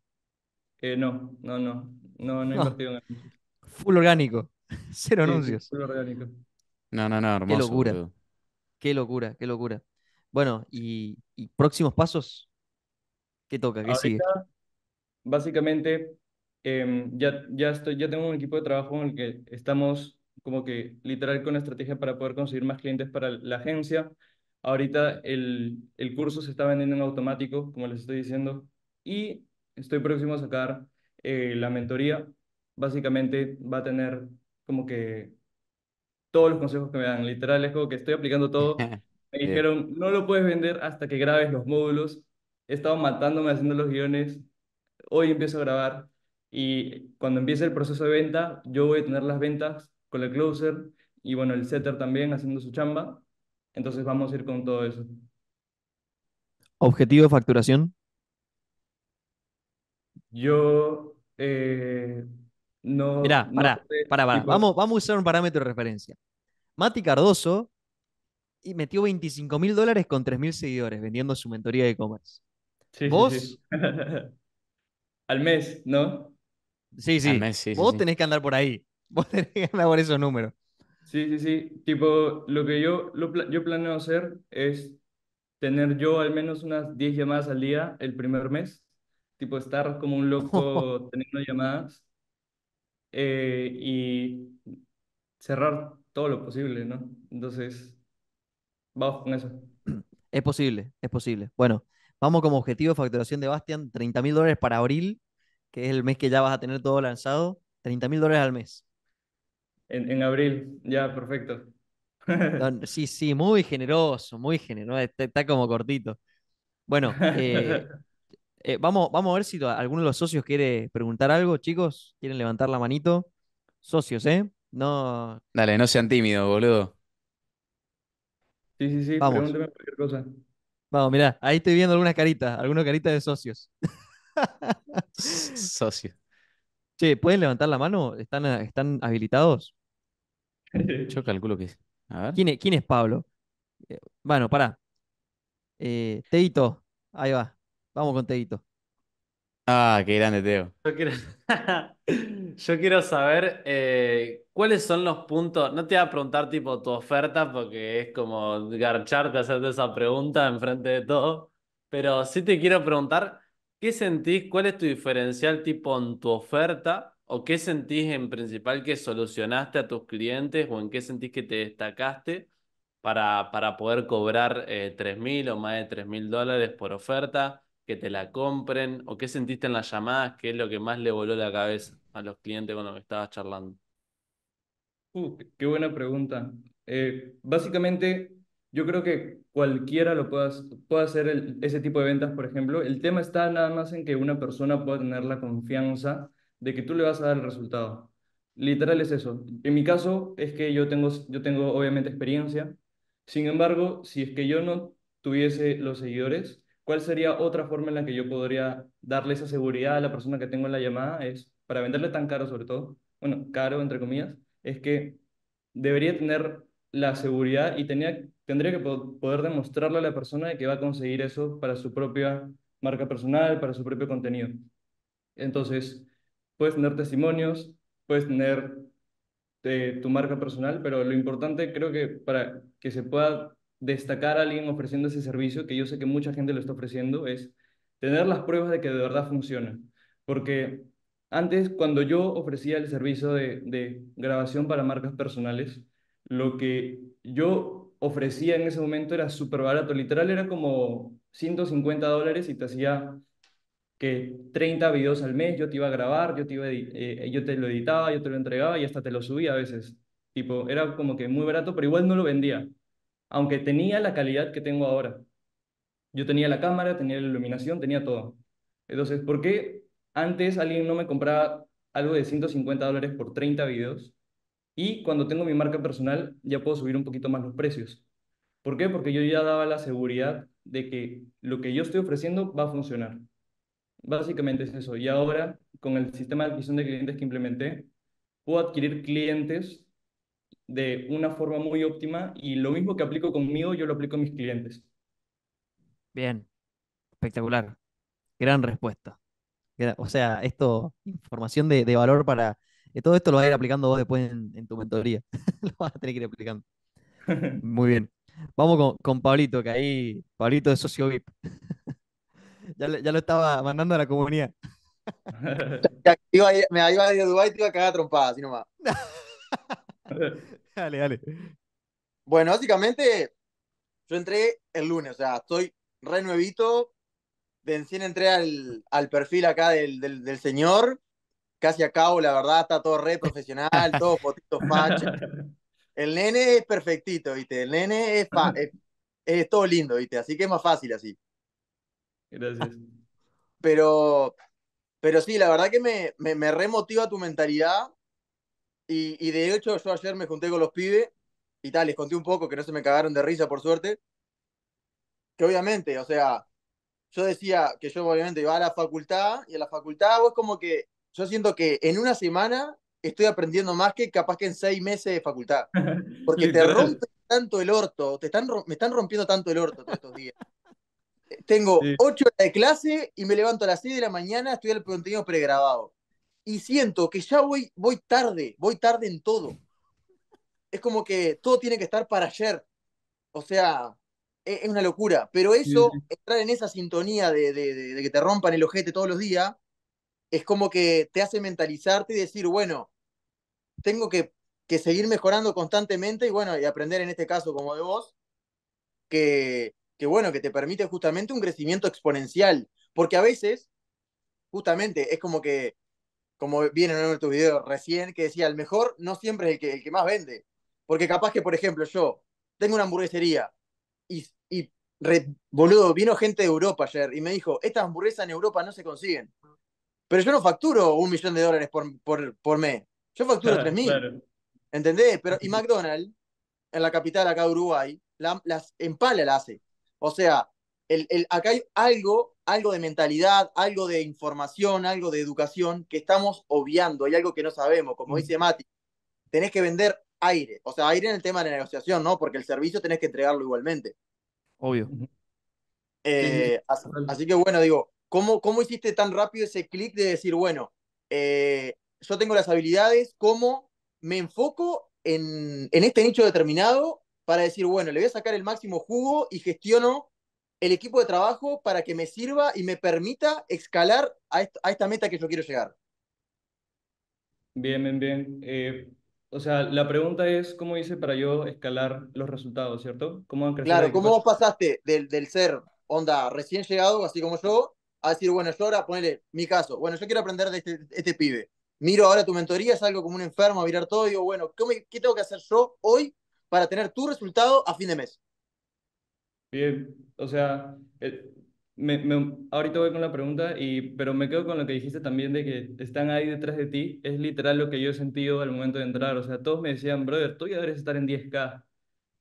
Eh, no, no, no, no, no he No, invertido en anuncios. full orgánico, cero Sí, sí, anuncios. full orgánico. No, no, no, Qué hermoso, locura, boludo. qué locura, qué locura. Bueno, y, y próximos pasos, ¿qué toca? ¿Qué sigue? Ahorita, básicamente, em, ya, ya estoy, ya tengo un equipo de trabajo en el que estamos como que literal con estrategia para poder conseguir más clientes para la agencia. Ahorita el, el curso se está vendiendo en automático, como les estoy diciendo, y estoy próximo a sacar eh, la mentoría. Básicamente va a tener como que todos los consejos que me dan. Literal, es como que estoy aplicando todo. Me dijeron, no lo puedes vender hasta que grabes los módulos. He estado matándome haciendo los guiones. Hoy empiezo a grabar. Y cuando empiece el proceso de venta, yo voy a tener las ventas con el closer y bueno, el setter también haciendo su chamba. Entonces vamos a ir con todo eso. Objetivo de facturación. Yo eh, no, Mirá, no pará, sé, pará, pará. tipo, Vamos, vamos a usar un parámetro de referencia. Mati Cardoso y metió 25 mil dólares con 3 mil seguidores vendiendo su mentoría de e-commerce. sí, sí, sí. Vos, Al mes, ¿no? sí, Al sí, mes, sí, sí, vos sí. tenés que andar por ahí. Vos tenés que andar por esos números. Sí, sí, sí. Tipo, lo que yo, lo yo planeo hacer es tener yo al menos unas 10 llamadas al día el primer mes. Tipo, estar como un loco teniendo llamadas eh, y cerrar todo lo posible, ¿no? Entonces, vamos con eso. Es posible, es posible. Bueno, vamos como objetivo de facturación de Bastian, 30 mil dólares para abril, que es el mes que ya vas a tener todo lanzado. 30 mil dólares al mes. En, en abril, ya, perfecto. Sí, sí, muy generoso, muy generoso. Está, está como cortito. Bueno, eh, eh, vamos, vamos a ver si alguno de los socios quiere preguntar algo, chicos. ¿Quieren levantar la manito? Socios, ¿eh? No, Dale, no sean tímidos, boludo. Sí, sí, sí, vamos. pregúnteme cualquier cosa. Vamos, mirá, ahí estoy viendo algunas caritas, algunas caritas de socios. S- Socio. Che, ¿pueden levantar la mano? ¿Están, están habilitados? Yo calculo que. A ver. ¿Quién es, quién es Pablo? Eh, bueno, pará. Eh, Teito, ahí va. Vamos con Teito. Ah, qué grande, Teo. Yo quiero, yo quiero saber eh, cuáles son los puntos. No te voy a preguntar tipo tu oferta porque es como garcharte hacerte esa pregunta enfrente de todo. Pero sí te quiero preguntar, ¿qué sentís? ¿Cuál es tu diferencial tipo en tu oferta? ¿O qué sentís en principal que solucionaste a tus clientes? ¿O en qué sentís que te destacaste para, para poder cobrar eh, 3 mil o más de 3 mil dólares por oferta? Que te la compren o qué sentiste en las llamadas, qué es lo que más le voló la cabeza a los clientes que estabas charlando. Uh, qué buena pregunta. Eh, básicamente, yo creo que cualquiera lo pueda, puede hacer ese tipo de ventas, por ejemplo. El tema está nada más en que una persona pueda tener la confianza de que tú le vas a dar el resultado. Literal es eso. En mi caso es que yo tengo, yo tengo obviamente experiencia. Sin embargo, si es que yo no tuviese los seguidores, ¿cuál sería otra forma en la que yo podría darle esa seguridad a la persona que tengo en la llamada? Es, para venderle tan caro sobre todo, bueno, caro entre comillas, es que debería tener la seguridad y tenía, tendría que po- poder demostrarle a la persona que va a conseguir eso para su propia marca personal, para su propio contenido. Entonces, puedes tener testimonios, puedes tener eh, tu marca personal, pero lo importante creo que para que se pueda destacar a alguien ofreciendo ese servicio, que yo sé que mucha gente lo está ofreciendo, es tener las pruebas de que de verdad funciona. Porque antes, cuando yo ofrecía el servicio de, de grabación para marcas personales, lo que yo ofrecía en ese momento era súper barato. Literal era como 150 dólares y te hacía que 30 videos al mes yo te iba a grabar, yo te, iba eh, yo te lo editaba, yo te lo entregaba y hasta te lo subía a veces. Tipo, era como que muy barato, pero igual no lo vendía, aunque tenía la calidad que tengo ahora. Yo tenía la cámara, tenía la iluminación, tenía todo. Entonces, ¿por qué antes alguien no me compraba algo de 150 dólares por 30 videos? Y cuando tengo mi marca personal ya puedo subir un poquito más los precios. ¿Por qué? Porque yo ya daba la seguridad de que lo que yo estoy ofreciendo va a funcionar. Básicamente es eso. Y ahora, con el sistema de adquisición de clientes que implementé, puedo adquirir clientes de una forma muy óptima y lo mismo que aplico conmigo, yo lo aplico a mis clientes. Bien, espectacular. Gran respuesta. O sea, esto, información de, de valor para... eh, todo esto lo vas a ir aplicando vos después en, en tu mentoría. Lo vas a tener que ir aplicando. Muy bien. Vamos con, con Pablito, que ahí, Pablito de Socio VIP. Ya, le- ya lo estaba mandando a la comunidad. Me iba a ir a Dubái y te iba a cagar a trompadas, así nomás. Dale, dale. Bueno, básicamente, yo entré el lunes, o sea, estoy re nuevito. De encima entré al, al perfil acá del, del, del señor. Casi acabo, la verdad, está todo re profesional, todo fotito facha. El nene es perfectito, ¿viste? El nene es, fa- es, es todo lindo, ¿viste? Así que es más fácil así. Gracias. Pero, pero sí, la verdad que me, me, me remotiva tu mentalidad. Y, y de hecho, yo ayer me junté con los pibes y tal, les conté un poco que no se me cagaron de risa, por suerte. Que obviamente, o sea, yo decía que yo obviamente iba a la facultad y a la facultad vos como que yo siento que en una semana estoy aprendiendo más que capaz que en seis meses de facultad. Porque te Literal. rompe tanto el orto, te están, me están rompiendo tanto el orto todos estos días. Tengo Sí. ocho horas de clase y me levanto a las 6 de la mañana a estudiar el contenido pregrabado. Y siento que ya voy, voy tarde, voy tarde en todo. Es como que todo tiene que estar para ayer. O sea, es, es una locura. Pero eso, Sí, entrar en esa sintonía de, de- de- de que te rompan el ojete todos los días, es como que te hace mentalizarte y decir, bueno, tengo que, que seguir mejorando constantemente y bueno, y aprender en este caso como de vos, que, que bueno, que te permite justamente un crecimiento exponencial. Porque a veces, justamente, es como que, como viene en uno de tus videos recién, que decía, el mejor no siempre es el que, el que más vende. Porque capaz que, por ejemplo, yo tengo una hamburguesería y, y re- boludo, vino gente de Europa ayer y me dijo, estas hamburguesas en Europa no se consiguen. Pero yo no facturo un millón de dólares por, por, por mes. Yo facturo tres mil. Claro. ¿Entendés? Pero, y McDonald's, en la capital acá de Uruguay, la, las empala la hace. O sea, el, el, acá hay algo, algo de mentalidad, algo de información, algo de educación que estamos obviando. Hay algo que no sabemos. Como dice Mati, tenés que vender aire. O sea, aire en el tema de la negociación, ¿no? Porque el servicio tenés que entregarlo igualmente. Obvio. Eh, así que bueno, digo, ¿cómo, cómo hiciste tan rápido ese clic de decir, bueno, eh, yo tengo las habilidades, ¿cómo me enfoco en, en este nicho determinado para decir, bueno, le voy a sacar el máximo jugo y gestiono el equipo de trabajo para que me sirva y me permita escalar a, est- a esta meta que yo quiero llegar? Bien, bien, bien. Eh, o sea, la pregunta es, ¿cómo hice para yo escalar los resultados, ¿cierto? ¿Cómo han crecido Claro, ¿cómo vos pasaste del, del ser onda recién llegado, así como yo, a decir, bueno, yo ahora ponele mi caso, bueno, yo quiero aprender de este, este pibe. Miro ahora tu mentoría, salgo como un enfermo a mirar todo y digo, bueno, ¿qué, me- qué tengo que hacer yo hoy para tener tu resultado a fin de mes? Bien, o sea, eh, me, me- ahorita voy con la pregunta, y, pero me quedo con lo que dijiste también de que están ahí detrás de ti. Es literal lo que yo he sentido al momento de entrar. O sea, todos me decían, brother, tú ya deberes estar en 10K.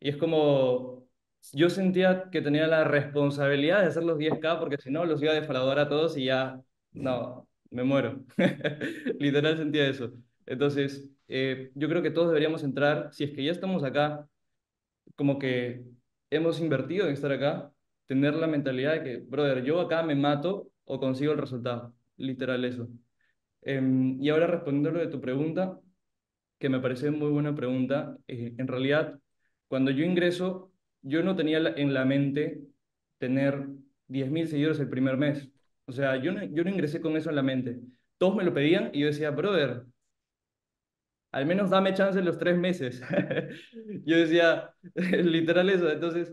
Y es como, yo sentía que tenía la responsabilidad de hacer los 10K porque si no los iba a defraudar a todos y ya, no, me muero. Literal sentía eso. Entonces, eh, yo creo que todos deberíamos entrar, si es que ya estamos acá como que hemos invertido en estar acá, tener la mentalidad de que, brother, yo acá me mato o consigo el resultado. Literal eso. Em, y ahora respondiendo de tu pregunta, que me parece muy buena pregunta, eh, en realidad, cuando yo ingreso, yo no tenía en la mente tener 10.000 seguidores el primer mes. O sea, yo no, yo no ingresé con eso en la mente. Todos me lo pedían y yo decía, brother, al menos dame chance en los tres meses. Yo decía, literal eso. Entonces,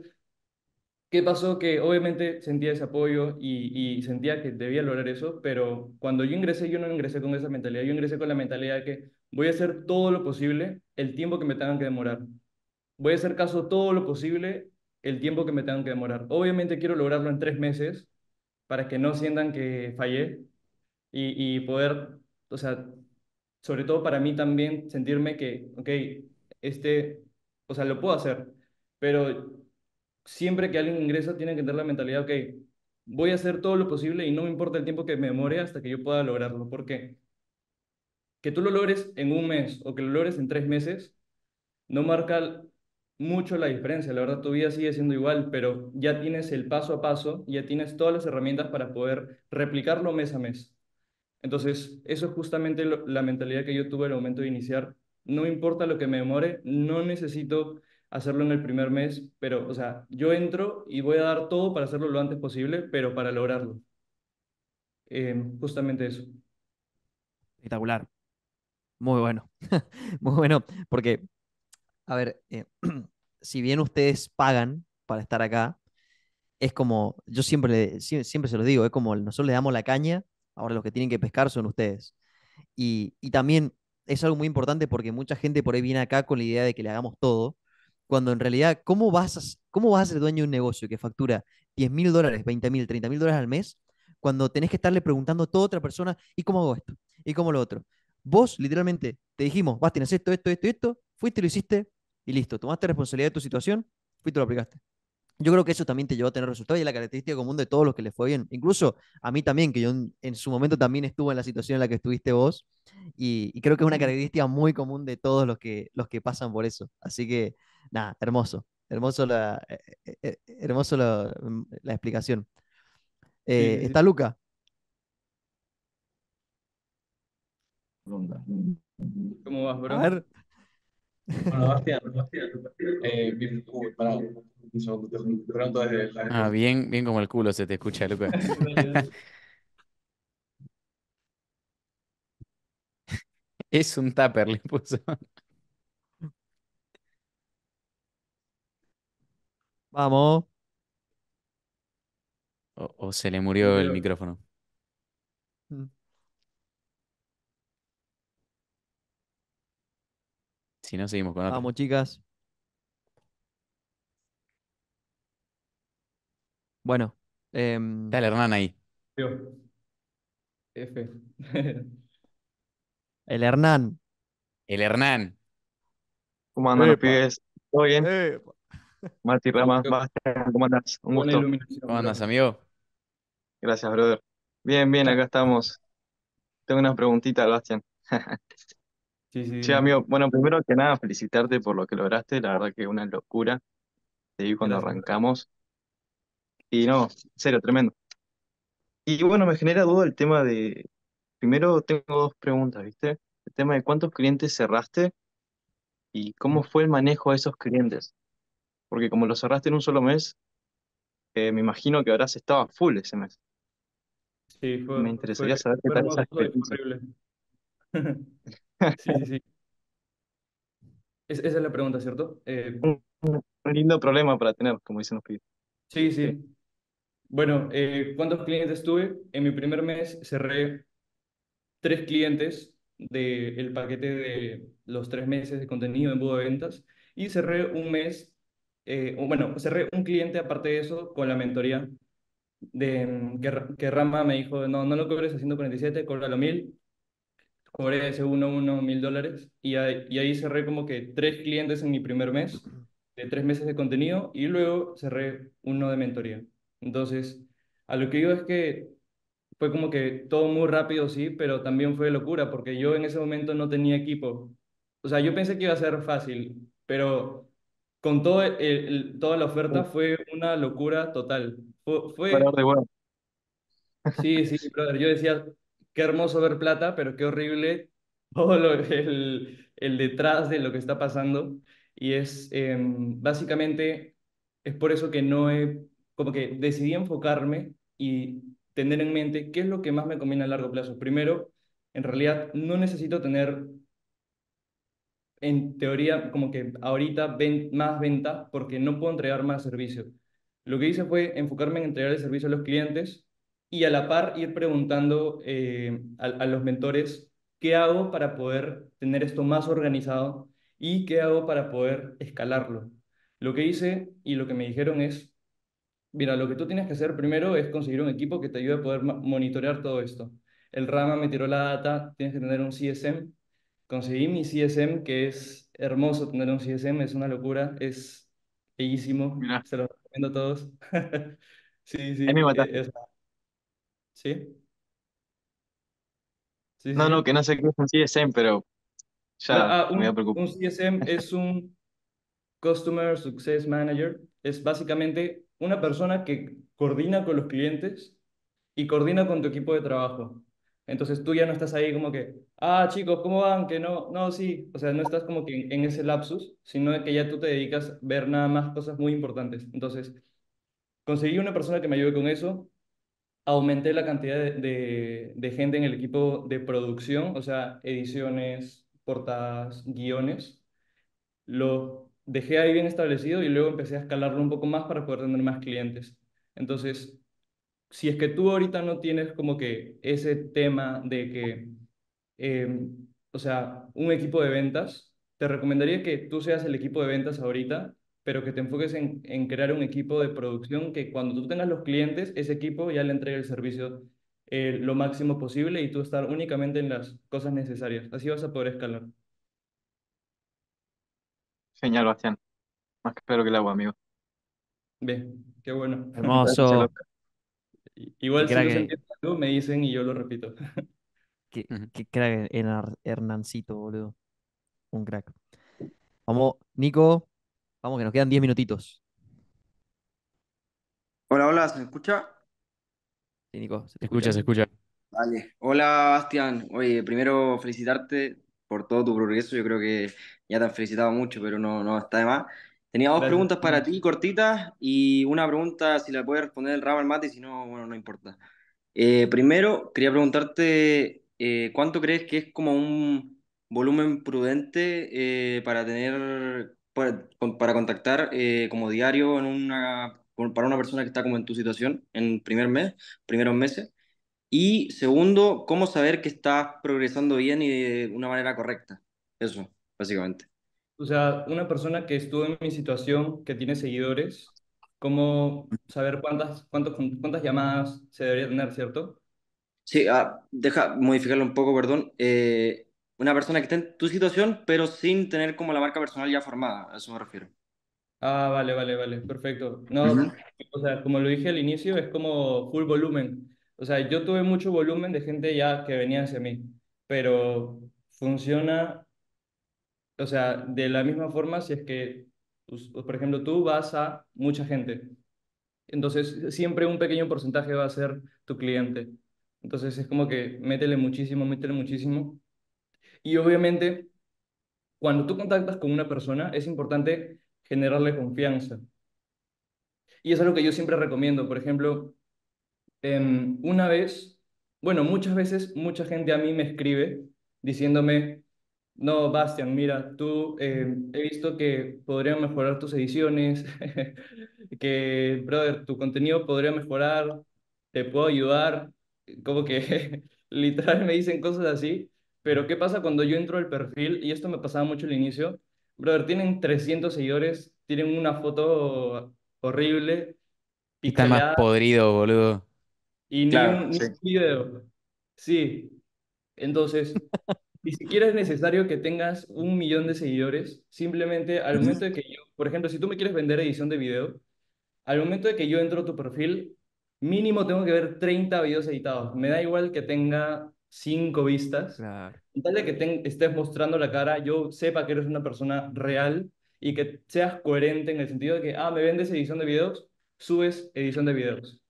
¿qué pasó? Que obviamente sentía ese apoyo y, sentía que debía lograr eso, pero cuando yo ingresé, yo no ingresé con esa mentalidad. Yo ingresé con la mentalidad de que voy a hacer todo lo posible el tiempo que me tengan que demorar. Voy a hacer caso todo lo posible el tiempo que me tengan que demorar. Obviamente quiero lograrlo en tres meses para que no sientan que fallé y, y poder, o sea, sobre todo para mí también sentirme que, ok, este, o sea, lo puedo hacer, pero siempre que alguien ingresa tiene que tener la mentalidad, ok, voy a hacer todo lo posible y no me importa el tiempo que me demore hasta que yo pueda lograrlo. ¿Por qué? Que tú lo logres en un mes o que lo logres en tres meses no marca mucho la diferencia. La verdad, tu vida sigue siendo igual, pero ya tienes el paso a paso, ya tienes todas las herramientas para poder replicarlo mes a mes. Entonces, eso es justamente lo- la mentalidad que yo tuve al momento de iniciar. No importa lo que me demore, no necesito hacerlo en el primer mes, pero, o sea, yo entro y voy a dar todo para hacerlo lo antes posible, pero para lograrlo. Eh, justamente eso. Espectacular. Muy bueno. Muy bueno, porque, a ver, eh, si bien ustedes pagan para estar acá, es como, yo siempre, siempre se los digo, es como nosotros le damos la caña, ahora los que tienen que pescar son ustedes. Y, y también es algo muy importante porque mucha gente por ahí viene acá con la idea de que le hagamos todo, cuando en realidad, ¿cómo vas a, cómo vas a ser dueño de un negocio que factura 10 mil dólares, 20 mil, 30 mil dólares al mes, cuando tenés que estarle preguntando a toda otra persona, ¿y cómo hago esto? ¿Y cómo lo otro? Vos, literalmente, te dijimos, vas, tienes esto, esto, esto esto, fuiste, lo hiciste y listo. Tomaste responsabilidad de tu situación, fuiste, lo aplicaste. Yo creo que eso también te llevó a tener resultados y es la característica común de todos los que les fue bien. Incluso a mí también, que yo en, en su momento también estuve en la situación en la que estuviste vos y, y creo que es una característica muy común de todos los que, los que pasan por eso. Así que, nada, hermoso. Hermoso la, eh, eh, eh, hermoso la, mm, la explicación. Eh, sí. ¿Está Luca? ¿Cómo vas, A bro? ver. Bueno, Bastián, eh, bien, uy, pará, un segundo, te pregunto desde la Ah, bien, bien como el culo se te escucha, Luca. Es un tupper, le puso. Vamos. O, o se le murió el micrófono. Mm. Si no, seguimos con otro. Vamos, chicas. Bueno. em, Está el Hernán ahí. Yo. F. el Hernán. El Hernán. ¿Cómo andan los pibes? ¿Todo bien? Epa. Mati, Rama, ¿cómo andás? Un Buena gusto. iluminación, ¿Cómo andas, amigo? Gracias, brother. Bien, bien, acá estamos. Tengo unas preguntitas, Bastián. Sí, sí, Sí, amigo, bueno, primero que nada, felicitarte por lo que lograste. La verdad que es una locura. Te vi cuando Gracias, arrancamos. Y no, en serio, tremendo. Y bueno, me genera duda el tema de. Primero tengo dos preguntas, ¿viste? El tema de cuántos clientes cerraste y cómo fue el manejo de esos clientes. Porque como lo cerraste en un solo mes, eh, me imagino que habrás estado a full ese mes. Sí, Me fue, interesaría fue, saber qué fue tal esa hermoso y fue experiencia. horrible. Sí, sí, sí. Es- esa es la pregunta, ¿cierto? Eh, Un, un lindo problema para tener, como dicen los pibes. sí, sí. Bueno, eh, ¿cuántos clientes tuve? En mi primer mes cerré tres clientes del paquete de los tres meses de contenido de embudo de ventas y cerré un mes eh, bueno, cerré un cliente aparte de eso con la mentoría de mm, que, Ra- que Rama me dijo, no, no lo cobres a 147, cóbralo a 1000. Cobré ese uno, uno, mil dólares y ahí, y ahí cerré como que tres clientes en mi primer mes, de tres meses de contenido y luego cerré uno de mentoría. Entonces, a lo que digo es que fue como que todo muy rápido, sí, pero también fue locura porque yo en ese momento no tenía equipo. O sea, yo pensé que iba a ser fácil, pero con todo el- el- toda la oferta fue una locura total. Fue, fue. Sí, sí, brother. Yo decía, qué hermoso ver plata, pero qué horrible todo el detrás de lo que está pasando. Y es em, básicamente, es por eso que no he, como que decidí enfocarme y tener en mente qué es lo que más me conviene a largo plazo. Primero, en realidad no necesito tener en teoría, como que ahorita ven más venta porque no puedo entregar más servicio. Lo que hice fue enfocarme en entregar el servicio a los clientes y a la par ir preguntando eh, a, a los mentores qué hago para poder tener esto más organizado y qué hago para poder escalarlo. Lo que hice y lo que me dijeron es, mira, lo que tú tienes que hacer primero es conseguir un equipo que te ayude a poder monitorear todo esto. El Rama me tiró la data, tienes que tener un CSM Conseguí mi CSM, que es hermoso tener un CSM, es una locura, es bellísimo, Mira, se lo recomiendo a todos. Sí, ahí sí, me eh, sí, sí, sí. No, no, sí. que no sé qué es un CSM, pero No, ya ah, me voy a un, preocupar. un CSM es un Customer Success Manager, es básicamente una persona que coordina con los clientes y coordina con tu equipo de trabajo. Entonces tú ya no estás ahí como que, ah, chicos, ¿cómo van? Que no, no, sí. O sea, no estás como que en, en ese lapsus, sino que ya tú te dedicas a ver nada más cosas muy importantes. Entonces, conseguí una persona que me ayude con eso, aumenté la cantidad de, de, gente en el equipo de producción, o sea, ediciones, portadas, guiones. Lo dejé ahí bien establecido y luego empecé a escalarlo un poco más para poder tener más clientes. Entonces, si es que tú ahorita no tienes como que ese tema de que, eh, o sea, un equipo de ventas, te recomendaría que tú seas el equipo de ventas ahorita, pero que te enfoques en, en crear un equipo de producción que cuando tú tengas los clientes, ese equipo ya le entregue el servicio eh, lo máximo posible y tú estar únicamente en las cosas necesarias. Así vas a poder escalar. Genial, Bastián. Más que espero que el agua, amigo. Bien, qué bueno. Hermoso. Igual si crack, no se entiende algo, me dicen y yo lo repito. qué, qué crack Hernancito, boludo. Un crack. Vamos, Nico. Vamos, que nos quedan 10 minutitos. Hola, hola, ¿se me escucha? Sí, Nico, se te escucha escucha, se escucha. Vale. Hola, Bastián. Oye, primero felicitarte por todo tu progreso. Yo creo que ya te han felicitado mucho, pero no, no está de más. Tenía dos Gracias. preguntas para ti, cortitas, y una pregunta si la puedes responder el Rama al mate, y si no, bueno, no importa. Eh, primero, quería preguntarte, eh, ¿cuánto crees que es como un volumen prudente eh, para tener, para, para contactar eh, como diario en una, para una persona que está como en tu situación en primer mes, primeros meses? Y segundo, ¿cómo saber que estás progresando bien y de una manera correcta? Eso, básicamente. O sea, una persona que estuvo en mi situación, que tiene seguidores, ¿cómo saber cuántas, cuántos, cuántas llamadas se debería tener, ¿cierto? Sí, ah, deja modificarlo un poco, perdón. Eh, una persona que está en tu situación, pero sin tener como la marca personal ya formada, a eso me refiero. Ah, vale, vale, vale, perfecto. No, o sea, como lo dije al inicio, es como full volumen. O sea, yo tuve mucho volumen de gente ya que venía hacia mí, pero funciona, o sea, de la misma forma si es que, pues, por ejemplo, tú vas a mucha gente. Entonces, siempre un pequeño porcentaje va a ser tu cliente. Entonces, es como que métele muchísimo, métele muchísimo. Y obviamente, cuando tú contactas con una persona, es importante generarle confianza. Y es algo que yo siempre recomiendo. Por ejemplo, em, una vez, bueno, muchas veces, mucha gente a mí me escribe diciéndome, no, Bastian, mira, tú eh, he visto que podrían mejorar tus ediciones, que, brother, tu contenido podría mejorar, te puedo ayudar, como que literal me dicen cosas así, pero ¿qué pasa cuando yo entro al perfil? Y esto me pasaba mucho al inicio, brother, tienen 300 seguidores, tienen una foto horrible, Y están más podridos, boludo. y ni Claro, un, ni sí. un video. Sí, entonces, ni siquiera es necesario que tengas un millón de seguidores. Simplemente al momento de que yo, por ejemplo, si tú me quieres vender edición de video, al momento de que yo entro a tu perfil, mínimo tengo que ver 30 videos editados. Me da igual que tenga 5 vistas. Claro. Con tal de que ten- estés mostrando la cara, yo sepa que eres una persona real y que seas coherente en el sentido de que, ah, me vendes edición de videos, subes edición de videos.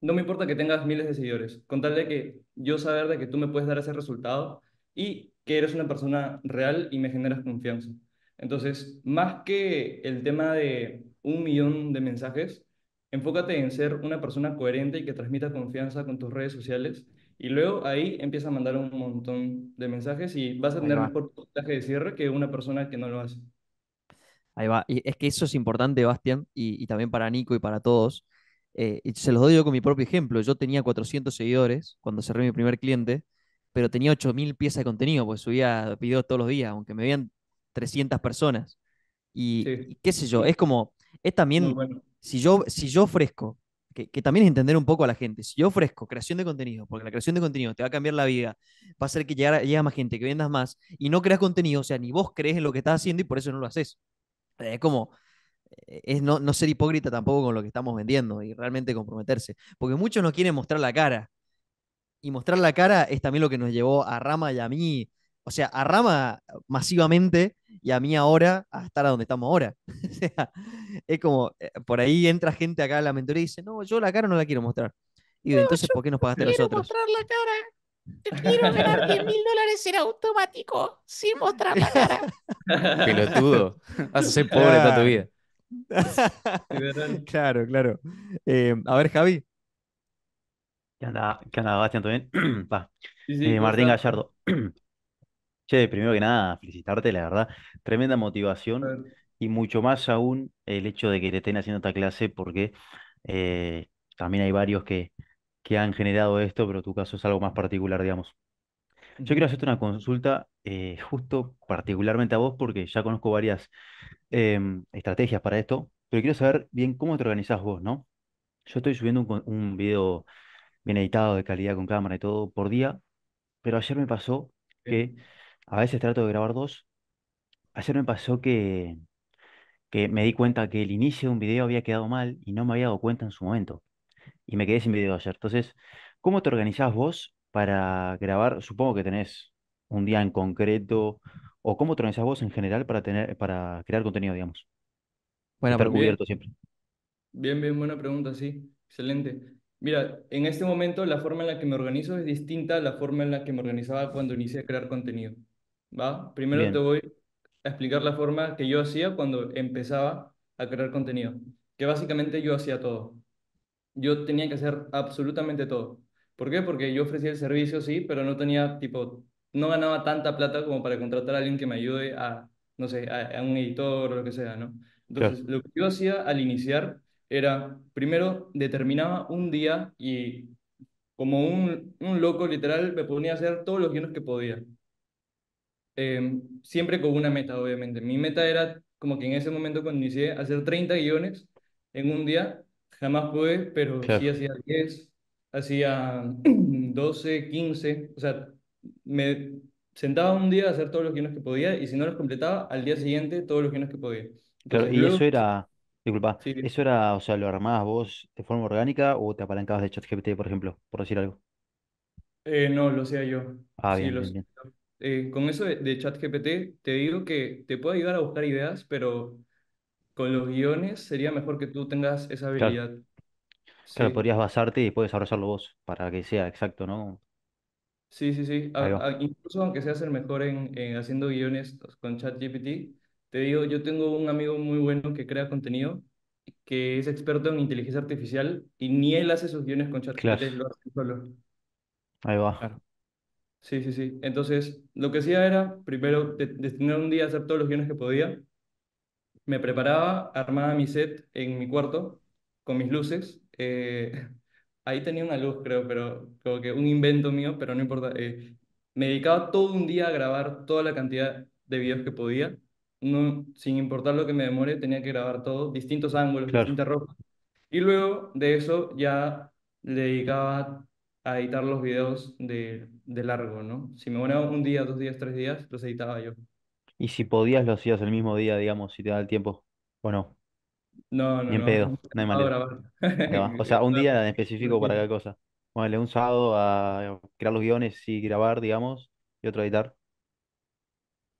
No me importa que tengas miles de seguidores, con tal de que yo saber de que tú me puedes dar ese resultado y que eres una persona real y me generas confianza. Entonces, más que el tema de un millón de mensajes, enfócate en ser una persona coherente y que transmita confianza con tus redes sociales. Y luego ahí empieza a mandar un montón de mensajes y vas a tener mejor porcentaje de cierre que una persona que no lo hace. Ahí va. Y es que eso es importante, Bastian, y, y también para Nico y para todos. Eh, y se los doy yo con mi propio ejemplo. Yo tenía 400 seguidores cuando cerré mi primer cliente, pero tenía 8000 piezas de contenido, pues subía videos todos los días, aunque me veían 300 personas. Y, Sí, y qué sé yo, es como, es también, bueno. si yo, si yo ofrezco, que, también es entender un poco a la gente, si yo ofrezco creación de contenido, porque la creación de contenido te va a cambiar la vida, va a hacer que llegue más gente, que vendas más, y no creas contenido, o sea, ni vos crees en lo que estás haciendo y por eso no lo haces. Es como, eh, es no, no ser hipócrita tampoco con lo que estamos vendiendo y realmente comprometerse. Porque muchos no quieren mostrar la cara. Y mostrar la cara es también lo que nos llevó a Rama y a mí, o sea, a Rama masivamente y a mí ahora a estar a donde estamos ahora. O sea, es como, eh, por ahí entra gente acá a la mentoría y dice, no, yo la cara no la quiero mostrar. Y digo, entonces, ¿por qué nos pagaste a nosotros? la cara. Yo quiero ganar 10 mil dólares en automático sin mostrar la cara. Pelotudo. Vas a ser pobre toda tu vida. Claro, claro. Eh, a ver, Javi. ¿Qué onda, qué onda, Bastián? ¿Todo bien? Pa. Sí, sí, Eh, ¿cómo Martín? Gallardo. Che, primero que nada, felicitarte, la verdad. Tremenda motivación y mucho más aún el hecho de que te estén haciendo esta clase porque eh, también hay varios que, que han generado esto, pero tu caso es algo más particular, digamos. Yo quiero ujú, hacerte una consulta eh, justo particularmente a vos porque ya conozco varias em, estrategias para esto, pero quiero saber bien cómo te organizás vos, ¿no? Yo estoy subiendo un, con- un video bien editado, de calidad con cámara y todo por día, pero ayer me pasó que ok, a veces trato de grabar dos. Ayer me pasó que, que me di cuenta que el inicio de un video había quedado mal y no me había dado cuenta en su momento. Y me quedé sin video ayer. Entonces, ¿cómo te organizás vos para grabar? Supongo que tenés un día en concreto, o cómo te organizás vos en general para tener, para crear contenido, digamos, Buena estar. Bien, cubierto siempre. bien, bien, buena pregunta, sí, excelente. Mira, en este momento la forma en la que me organizo es distinta a la forma en la que me organizaba cuando inicié a crear contenido. ¿Va? Primero te Bien, voy a explicar la forma que yo hacía cuando empezaba a crear contenido, que básicamente yo hacía todo. yo tenía que hacer absolutamente todo. ¿Por qué? Porque yo ofrecía el servicio, sí, pero no tenía, tipo, no ganaba tanta plata como para contratar a alguien que me ayude a, no sé, a, a un editor o lo que sea, ¿no? claro, Entonces, lo que yo hacía al iniciar era, primero, determinaba un día y como un, un loco, literal, me ponía a hacer todos los guiones que podía eh, siempre con una meta, obviamente. Mi meta era como que en ese momento cuando inicié hacer 30 guiones en un día, jamás pude, pero sí claro, hacía 10, hacía 12, 15, o sea, me sentaba un día a hacer todos los guiones que podía y si no los completaba, al día siguiente todos los guiones que podía. claro. Entonces, Y luego, eso era, disculpa, sí, ¿eso era, o sea, lo armabas vos de forma orgánica o te apalancabas de ChatGPT, por ejemplo, por decir algo? eh, no, lo hacía yo, Ah, sí, bien, lo bien, bien. Eh, con eso de, de ChatGPT, te digo que te puede ayudar a buscar ideas, pero con los guiones sería mejor que tú tengas esa Claro, habilidad. claro, Sí, podrías basarte y después desarrollarlo vos para que sea exacto, ¿no? sí, sí, sí. Ahí A- va. a- incluso aunque seas el mejor en, en haciendo guiones con ChatGPT, te digo, yo tengo un amigo muy bueno que crea contenido, que es experto en inteligencia artificial y ni él hace sus guiones con Claro, ChatGPT, lo hace solo. ahí va. Claro. Sí, sí, sí. Entonces, lo que hacía era, primero, de- destinar un día a hacer todos los guiones que podía. Me preparaba, armaba mi set en mi cuarto con mis luces. eh, ahí tenía una luz, creo, pero como que un invento mío, pero no importa. eh, me dedicaba todo un día a grabar toda la cantidad de videos que podía. no, sin importar lo que me demore, tenía que grabar todo, distintos ángulos, Claro. distintas ropas. Y luego de eso ya le dedicaba a editar los videos de, de largo, ¿no? Si me demoraba un día, dos días, tres días, los editaba yo. Y si podías, lo hacías el mismo día, digamos, si te da el tiempo. O no, No, no, ni en no, pedo, no hay manera. O sea, un día en específico para cada cosa. Ponele un sábado a crear los guiones y grabar, digamos, y otro a editar.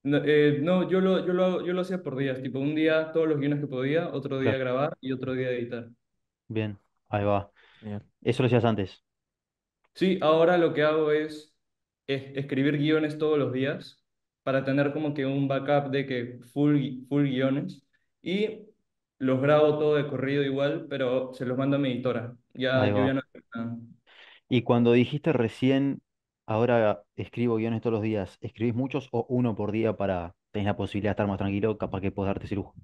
No, eh, no, yo lo, yo lo, hago- yo lo hacía por días, tipo un día todos los guiones que podía, otro día Claro, grabar y otro día editar. bien, ahí va. Eso lo hacías antes. Sí, ahora lo que hago es, es escribir guiones todos los días para tener como que un backup de que full, full guiones y los grabo todo de corrido igual, pero se los mando a mi editora. Ahí Ya, no. Y cuando dijiste recién, ahora escribo guiones todos los días, ¿escribís muchos o uno por día para tener la posibilidad de estar más tranquilo, capaz que puedes darte ese lujo?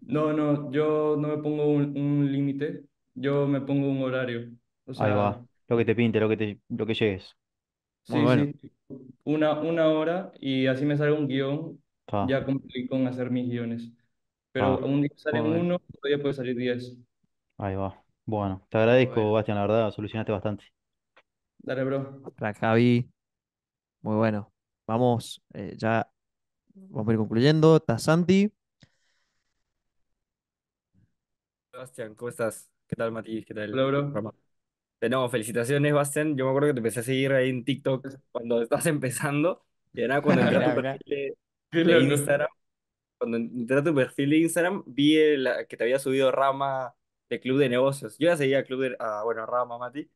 No, no, yo no me pongo un, un límite, yo me pongo un horario. O Ahí va. Lo que te pinte, lo que te, lo que llegues. Muy sí, bueno. sí, una, una hora y así me sale un guion, ya cumplí con hacer mis guiones. Pero un día salen uno, otro día puede salir diez. Ahí va. Bueno, te agradezco, bueno. Bastian, la verdad, solucionaste bastante. Dale, bro. Crack, Javi. Muy bueno. Vamos, eh, ya vamos a ir concluyendo. Está Santi. Bastian, ¿cómo estás? ¿Qué tal, Mati? ¿Qué tal, Hola, bro. Rama? De nuevo, felicitaciones, Bastian. Yo me acuerdo que te empecé a seguir ahí en TikTok cuando estás empezando. Y nada, cuando entré a tu perfil de. Instagram, cuando entré a tu perfil de Instagram, vi el- que te había subido Rama de Club de Negocios. Yo ya seguía a Club de, a, bueno, Rama, Mati.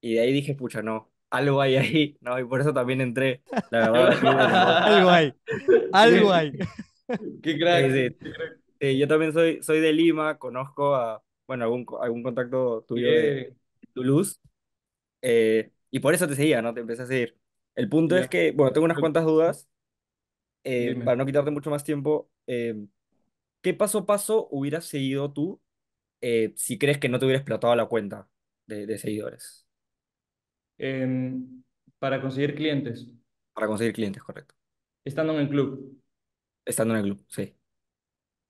Y de ahí dije, pucha, no, algo hay ahí, ¿no? Y por eso también entré, la verdad, a Club de Negocios. Algo hay. Algo hay. Qué crack. sí. Sí, yo también soy, soy de Lima, conozco a, bueno, algún, algún contacto tuyo de Toulouse. Eh, y por eso te seguía, ¿no? Te empecé a seguir. El punto es que, bueno, tengo unas cuantas dudas. eh, Dime. para no quitarte mucho más tiempo, eh, ¿qué paso a paso hubieras seguido tú eh, si crees que no te hubiera explotado la cuenta de, de seguidores Em, para conseguir clientes, para conseguir clientes, correcto? estando en el club. Estando en el club, sí.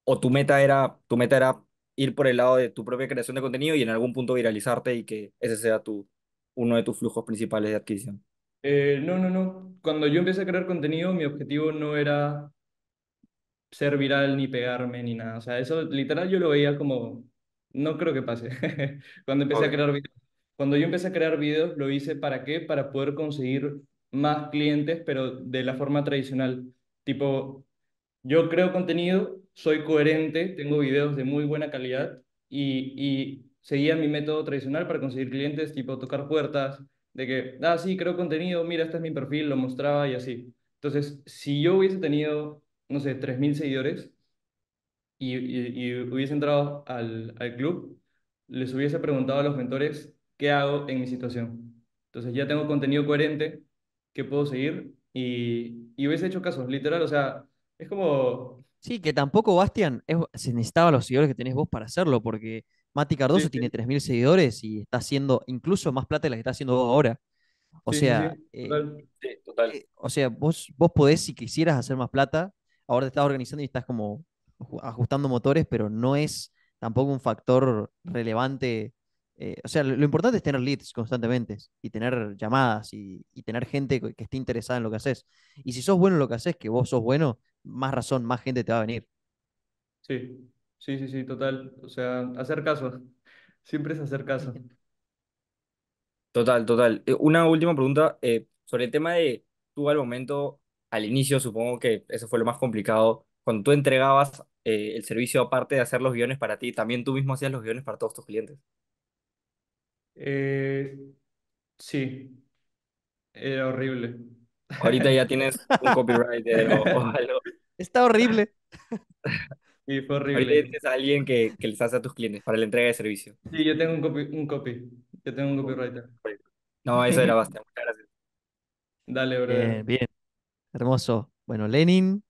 O tu meta era, tu meta era ir por el lado de tu propia creación de contenido y en algún punto viralizarte y que ese sea tu, uno de tus flujos principales de adquisición. Eh, no, no, no. Cuando yo empecé a crear contenido, mi objetivo no era ser viral ni pegarme ni nada. O sea, eso literal yo lo veía como, no creo que pase. Cuando empecé a Ok. crear videos. Cuando yo empecé a crear videos, lo hice para qué? Para poder conseguir más clientes, pero de la forma tradicional. Tipo, yo creo contenido, soy coherente, tengo videos de muy buena calidad y, y seguía mi método tradicional para conseguir clientes, tipo tocar puertas, de que, ah, sí, creo contenido, mira, este es mi perfil, lo mostraba y así. Entonces, si yo hubiese tenido, no sé, 3.000 seguidores y, y, y hubiese entrado al, al club, les hubiese preguntado a los mentores qué hago en mi situación. Entonces, ya tengo contenido coherente que puedo seguir y, y hubiese hecho caso, literal, o sea, es como... Sí, que tampoco, Bastian, es- se necesitaba los seguidores que tenés vos para hacerlo, porque Mati Cardoso sí, tiene 3.000 seguidores y está haciendo incluso más plata de la que está haciendo vos ahora. O sí, sea, sí, eh, total. Sí, total. eh, o sea, vos, vos podés, si quisieras hacer más plata, ahora te estás organizando y estás como ju- ajustando motores, pero no es tampoco un factor relevante. eh, o sea, lo, lo importante es tener leads constantemente y tener llamadas y, y tener gente que que esté interesada en lo que haces. Y si sos bueno en lo que haces, que vos sos bueno, más razón, más gente te va a venir. Sí, sí, sí, sí, total. O sea, hacer caso. Siempre es hacer caso. Total, total. Eh, Una última pregunta eh, sobre el tema de tú al momento, al inicio, supongo que eso fue lo más complicado. Cuando tú entregabas eh, el servicio aparte de hacer los guiones para ti, también tú mismo hacías los guiones para todos tus clientes. Eh, sí, era horrible. Ahorita ya tienes un copywriter o, o algo. Está horrible. Y fue Ahorita horrible. tienes a alguien que, que les hace a tus clientes para la entrega de servicio. Sí, yo tengo un copy, un copy. Yo tengo un copywriter. No, eso era bastante. Muchas gracias. Dale, Bien, brother. bien. Hermoso. Bueno, Lenin,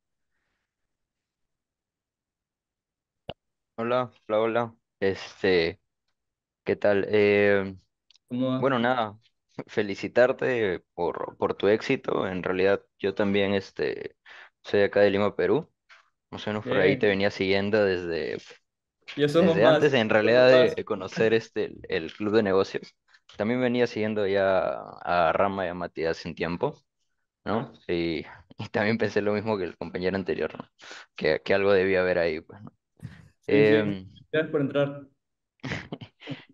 Hola, hola, hola. Este, ¿qué tal? Eh, ¿Cómo va? bueno, nada, felicitarte por, por tu éxito. En realidad, yo también este, soy acá de Lima, Perú. Más o menos por ahí te Bien. venía siguiendo desde, Ya somos desde antes, en Somos realidad, de, más. conocer este, el, el club de negocios. También venía siguiendo ya a Rama y a Matías un tiempo, ¿no? Y, y también pensé lo mismo que el compañero anterior, ¿no? Que, que algo debía haber ahí, pues, ¿no? Sí, sí. Em, Gracias por entrar.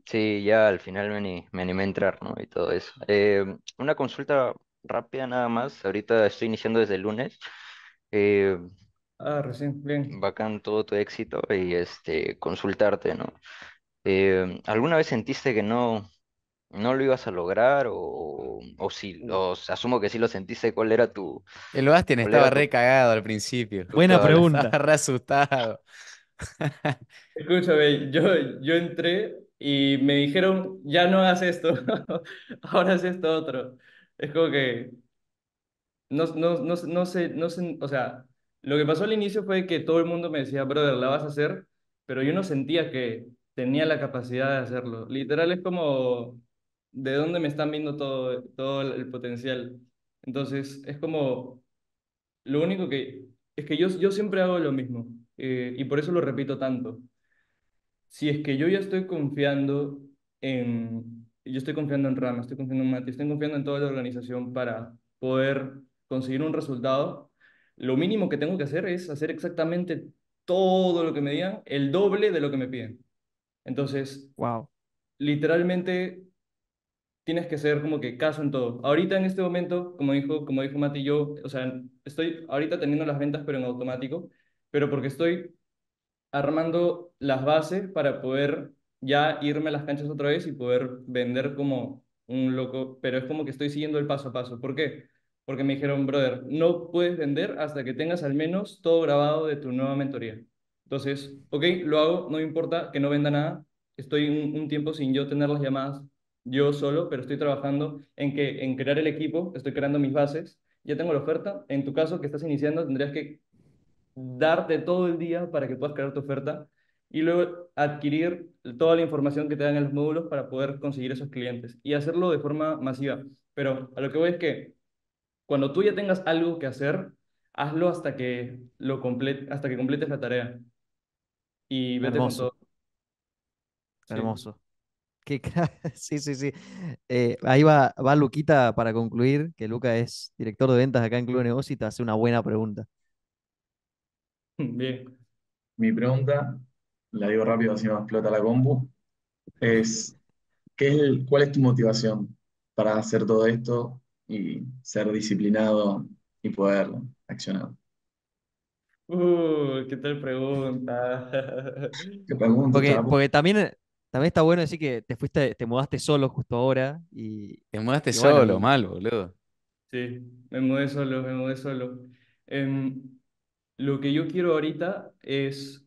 Sí, ya al final me, ani- me animé a entrar, ¿no? Y todo eso. Eh, una consulta rápida nada más. Ahorita estoy iniciando desde el lunes. Eh, Ah, recién. Bien. bacán todo tu éxito y este, consultarte, ¿no? Eh, ¿alguna vez sentiste que no, no lo ibas a lograr o, o si, o s- asumo que sí lo sentiste, ¿cuál era tu, El Bastian cuál estaba era tu, re cagado al principio. tu Buena pregunta. Estaba re asustado. Escúchame, yo, yo entré y me dijeron, ya no hagas esto, ahora haz esto otro. Es como que no, no, no, no sé, no sé, o sea, lo que pasó al inicio fue que todo el mundo me decía, brother, la vas a hacer, pero yo no sentía que tenía la capacidad de hacerlo. Literal es como, ¿de dónde me están viendo todo, todo el potencial? Entonces, es como, lo único que, es que yo, yo siempre hago lo mismo, eh, y por eso lo repito tanto si es que yo ya estoy confiando en, yo estoy confiando en Rama, estoy confiando en Mati, estoy confiando en toda la organización para poder conseguir un resultado, lo mínimo que tengo que hacer es hacer exactamente todo lo que me digan, el doble de lo que me piden. Entonces, Wow. literalmente tienes que ser como que caso en todo. Ahorita en este momento, como dijo, como dijo Mati, yo, o sea, estoy ahorita teniendo las ventas, pero en automático, pero porque estoy armando las bases para poder ya irme a las canchas otra vez y poder vender como un loco, pero es como que estoy siguiendo el paso a paso. ¿Por qué? Porque me dijeron, brother, no puedes vender hasta que tengas al menos todo grabado de tu nueva mentoría. Entonces, ok, lo hago, no me importa que no venda nada. Estoy un, un tiempo sin yo tener las llamadas yo solo, pero estoy trabajando en que en crear el equipo, estoy creando mis bases. Ya tengo la oferta. En tu caso, que estás iniciando, tendrías que darte todo el día para que puedas crear tu oferta y luego adquirir toda la información que te dan en los módulos para poder conseguir esos clientes y hacerlo de forma masiva. Pero a lo que voy es que cuando tú ya tengas algo que hacer, hazlo hasta que lo comple- hasta que completes la tarea y vete con Hermoso, todo. Sí. hermoso. Qué crack. Sí, sí, sí. Eh, ahí va, va Luquita para concluir, que Luca es director de ventas acá en Club de Negocio y te hace una buena pregunta. Bien. Mi pregunta, la digo rápido, así no explota la compu, es, ¿qué es el- cuál es tu motivación para hacer todo esto y ser disciplinado y poder accionar? Uh, ¿qué tal pregunta? ¿Qué pregunta, Porque, chapo? porque también, también está bueno decir que te fuiste, te mudaste solo justo ahora y, Te mudaste y bueno, solo, y mal, boludo. Sí, me mudé solo, me mudé solo. Em, lo que yo quiero ahorita es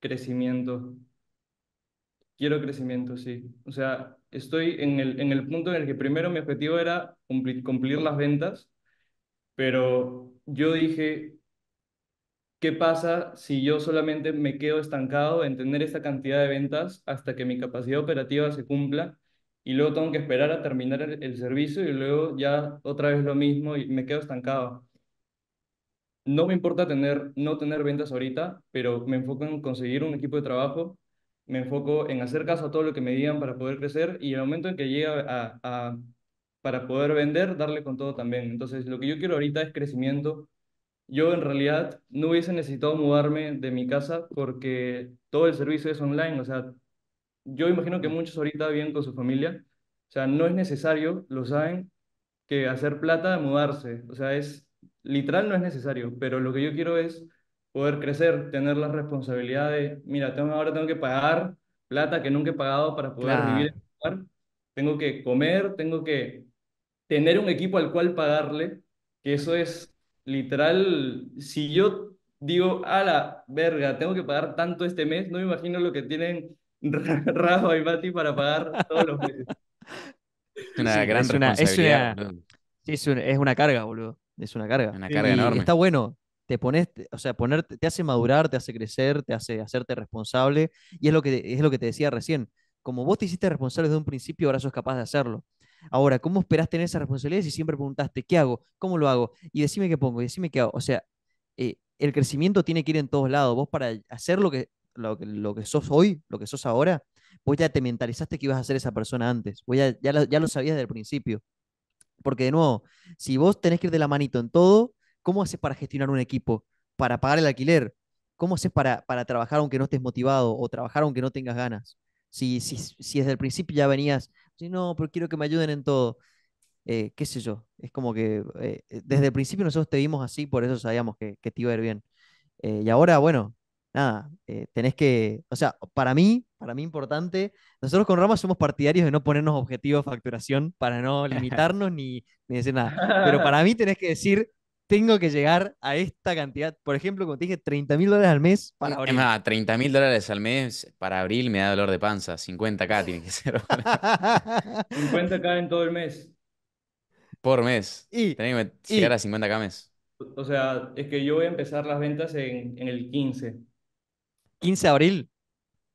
crecimiento. Quiero crecimiento, sí. O sea, estoy en el, en el punto en el que primero mi objetivo era cumplir, cumplir las ventas, pero yo dije, ¿qué pasa si yo solamente me quedo estancado en tener esta cantidad de ventas hasta que mi capacidad operativa se cumpla? Y luego tengo que esperar a terminar el, servicio y luego ya otra vez lo mismo y me quedo estancado. No me importa tener, no tener ventas ahorita, pero me enfoco en conseguir un equipo de trabajo, me enfoco en hacer caso a todo lo que me digan para poder crecer y el momento en que llegue a, a- para poder vender, darle con todo también. Entonces, lo que yo quiero ahorita es crecimiento. Yo en realidad no hubiese necesitado mudarme de mi casa porque todo el servicio es online. O sea, yo imagino que muchos ahorita viven con su familia. O sea, no es necesario, lo saben, que hacer plata, mudarse. O sea, es literal no es necesario, pero lo que yo quiero es poder crecer, tener la responsabilidad de, mira, tengo, ahora tengo que pagar plata que nunca he pagado para poder vivir en. Tengo que comer, tengo que tener un equipo al cual pagarle, que eso es literal, si yo digo, a la verga, tengo que pagar tanto este mes, no me imagino lo que tienen Rafa y Mati para pagar todos los meses. Es una sí, gran es una, es responsabilidad, una, boludo. sí, es una, es una carga, boludo. Es una carga. Una carga Y enorme. está bueno, te pones, o sea, ponerte, te hace madurar, te hace crecer, te hace hacerte responsable. Y es lo que, es lo que te decía recién. Como vos te hiciste responsable desde un principio, ahora sos capaz de hacerlo. Ahora, ¿cómo esperás tener esa responsabilidad si siempre preguntaste, ¿qué hago? ¿Cómo lo hago? Y decime qué pongo, y decime qué hago. O sea, eh, el crecimiento tiene que ir en todos lados. Vos para hacer lo que, lo, que- lo que sos hoy, lo que sos ahora, vos ya te mentalizaste que ibas a ser esa persona antes. Vos ya, ya, lo, ya lo sabías desde el principio. Porque de nuevo, si vos tenés que ir de la manito en todo, ¿cómo haces para gestionar un equipo? Para pagar el alquiler. ¿Cómo haces para, para trabajar aunque no estés motivado o trabajar aunque no tengas ganas? Si, si, si desde el principio ya venías, "Sí, no, pero quiero que me ayuden en todo eh, qué sé yo, es como que eh, desde el principio nosotros te vimos así, por eso sabíamos que, que te iba a ir bien. Eh, y ahora, bueno, nada, eh, tenés que, o sea, para mí, para mí importante, nosotros con Rama somos partidarios de no ponernos objetivos de facturación para no limitarnos ni, ni decir nada. Pero para mí tenés que decir, tengo que llegar a esta cantidad. Por ejemplo, como te dije, 30 mil dólares al mes para Es abril. más, 30 mil dólares al mes para abril me da dolor de panza. 50k tiene que ser para- 50k en todo el mes. por mes. Y, Tenés que y- llegar a 50k mes. O sea, es que yo voy a empezar las ventas en, en el 15. 15 de abril.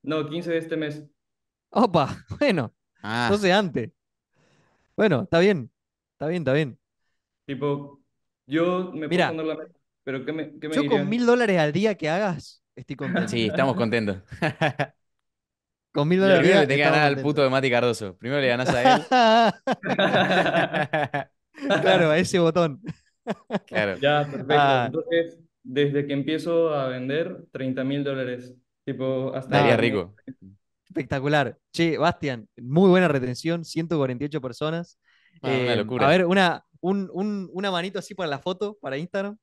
No, 15 de este mes. Opa, bueno, Ah, entonces antes. Bueno, está bien, está bien, está bien. Tipo, yo me puedo Mira, poner la meta, pero ¿qué me, qué me Yo con mil dólares al día que hagas, estoy contento. sí, estamos contentos. Con mil dólares al Primero día le tenés que ganar al puto de Mati Cardoso. Primero le ganás a él. Claro, a ese botón. Claro. Ya, perfecto. Ah, Entonces, desde que empiezo a vender, 30 mil dólares. Tipo, hasta me- rico. espectacular. Che, Bastian, muy buena retención, 148 personas. Ah, una Eh, a locura. ver, una, un, un- una manito así para la foto, para Instagram.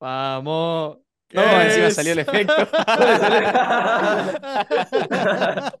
Vamos. No, encima salió el efecto. Nada,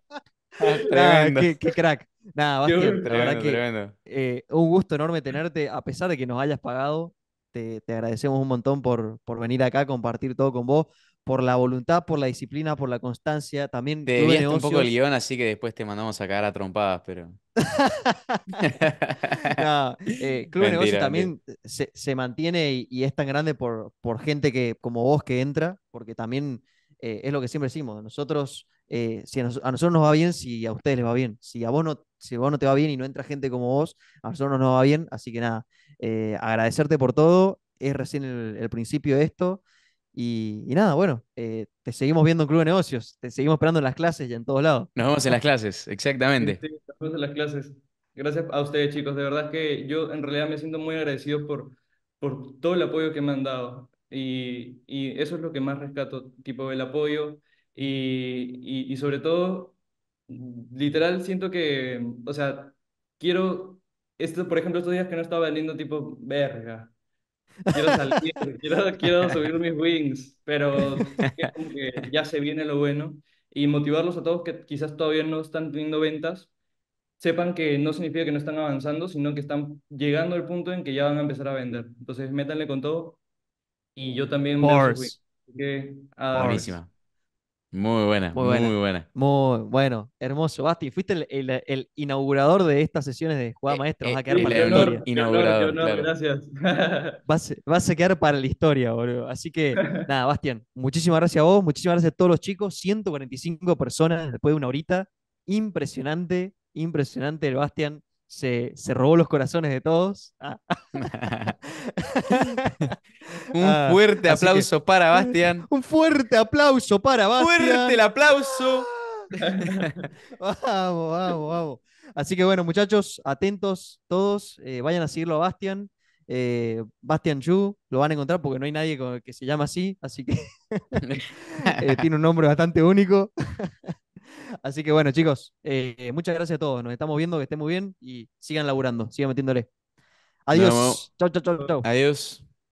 Tremendo. qué, qué crack. Nada, Bastian, la verdad Tremendo, que tremendo. eh, un gusto enorme tenerte, a pesar de que nos hayas pagado. Te, te agradecemos un montón por, por venir acá, compartir todo con vos, por la voluntad, por la disciplina, por la constancia. También Te Club de desviaste un poco el guion, así que después te mandamos a cagar a trompadas, pero. No, eh, Club de Negocios también se, se mantiene y, y es tan grande por, por gente que, como vos que entra, porque también eh, es lo que siempre decimos. Nosotros, eh, si a, nos- a nosotros nos va bien, si a ustedes les va bien. Si a vos no, si a vos no te va bien y no entra gente como vos, a nosotros no nos va bien. Así que nada, eh, agradecerte por todo. Es recién el, el principio de esto. Y, y nada, bueno, eh, te seguimos viendo en Club de Negocios, te seguimos esperando en las clases y en todos lados. Nos vemos en las clases, Sí, exactamente. sí, nos vemos en las clases. Gracias a ustedes, chicos. De verdad que yo en realidad me siento muy agradecido por, por todo el apoyo que me han dado. Y, y eso es lo que más rescato, tipo el apoyo. Y, y, y sobre todo, literal, siento que, o sea, quiero, esto, por ejemplo, estos días que no estaba vendiendo, tipo, verga. Quiero salir, quiero, quiero subir mis wings, pero que ya se viene lo bueno y motivarlos a todos que quizás todavía no están teniendo ventas, sepan que no significa que no están avanzando, sino que están llegando al punto en que ya van a empezar a vender. Entonces, métanle con todo y yo también que, a. Buenísima. Muy buena, Muy muy buena. Muy bueno, hermoso. Basti, fuiste el, el- el inaugurador de estas sesiones de jugada Eh, maestra. Vas eh, a quedar para la honor, historia. inaugurador, honor, claro. gracias. Vas, vas a quedar para la historia, boludo. Así que, nada, Bastian, muchísimas gracias a vos, muchísimas gracias a todos los chicos. 145 personas después de una horita. Impresionante, impresionante. El Bastian se, se robó los corazones de todos. Ah. Un Ah, fuerte así que- aplauso para Bastian. Un fuerte aplauso para Bastian. Fuerte el aplauso. Vamos, vamos, vamos. Así que bueno, muchachos, atentos todos, eh, vayan a seguirlo a Bastian. eh, Bastian Yu, lo van a encontrar porque no hay nadie con- que se llama así, así que eh, tiene un nombre bastante único. Así que bueno, chicos, eh, muchas gracias a todos. Nos estamos viendo, que estén muy bien y sigan laburando, sigan metiéndole. Adiós. Chau, chau, chau, chau. Adiós.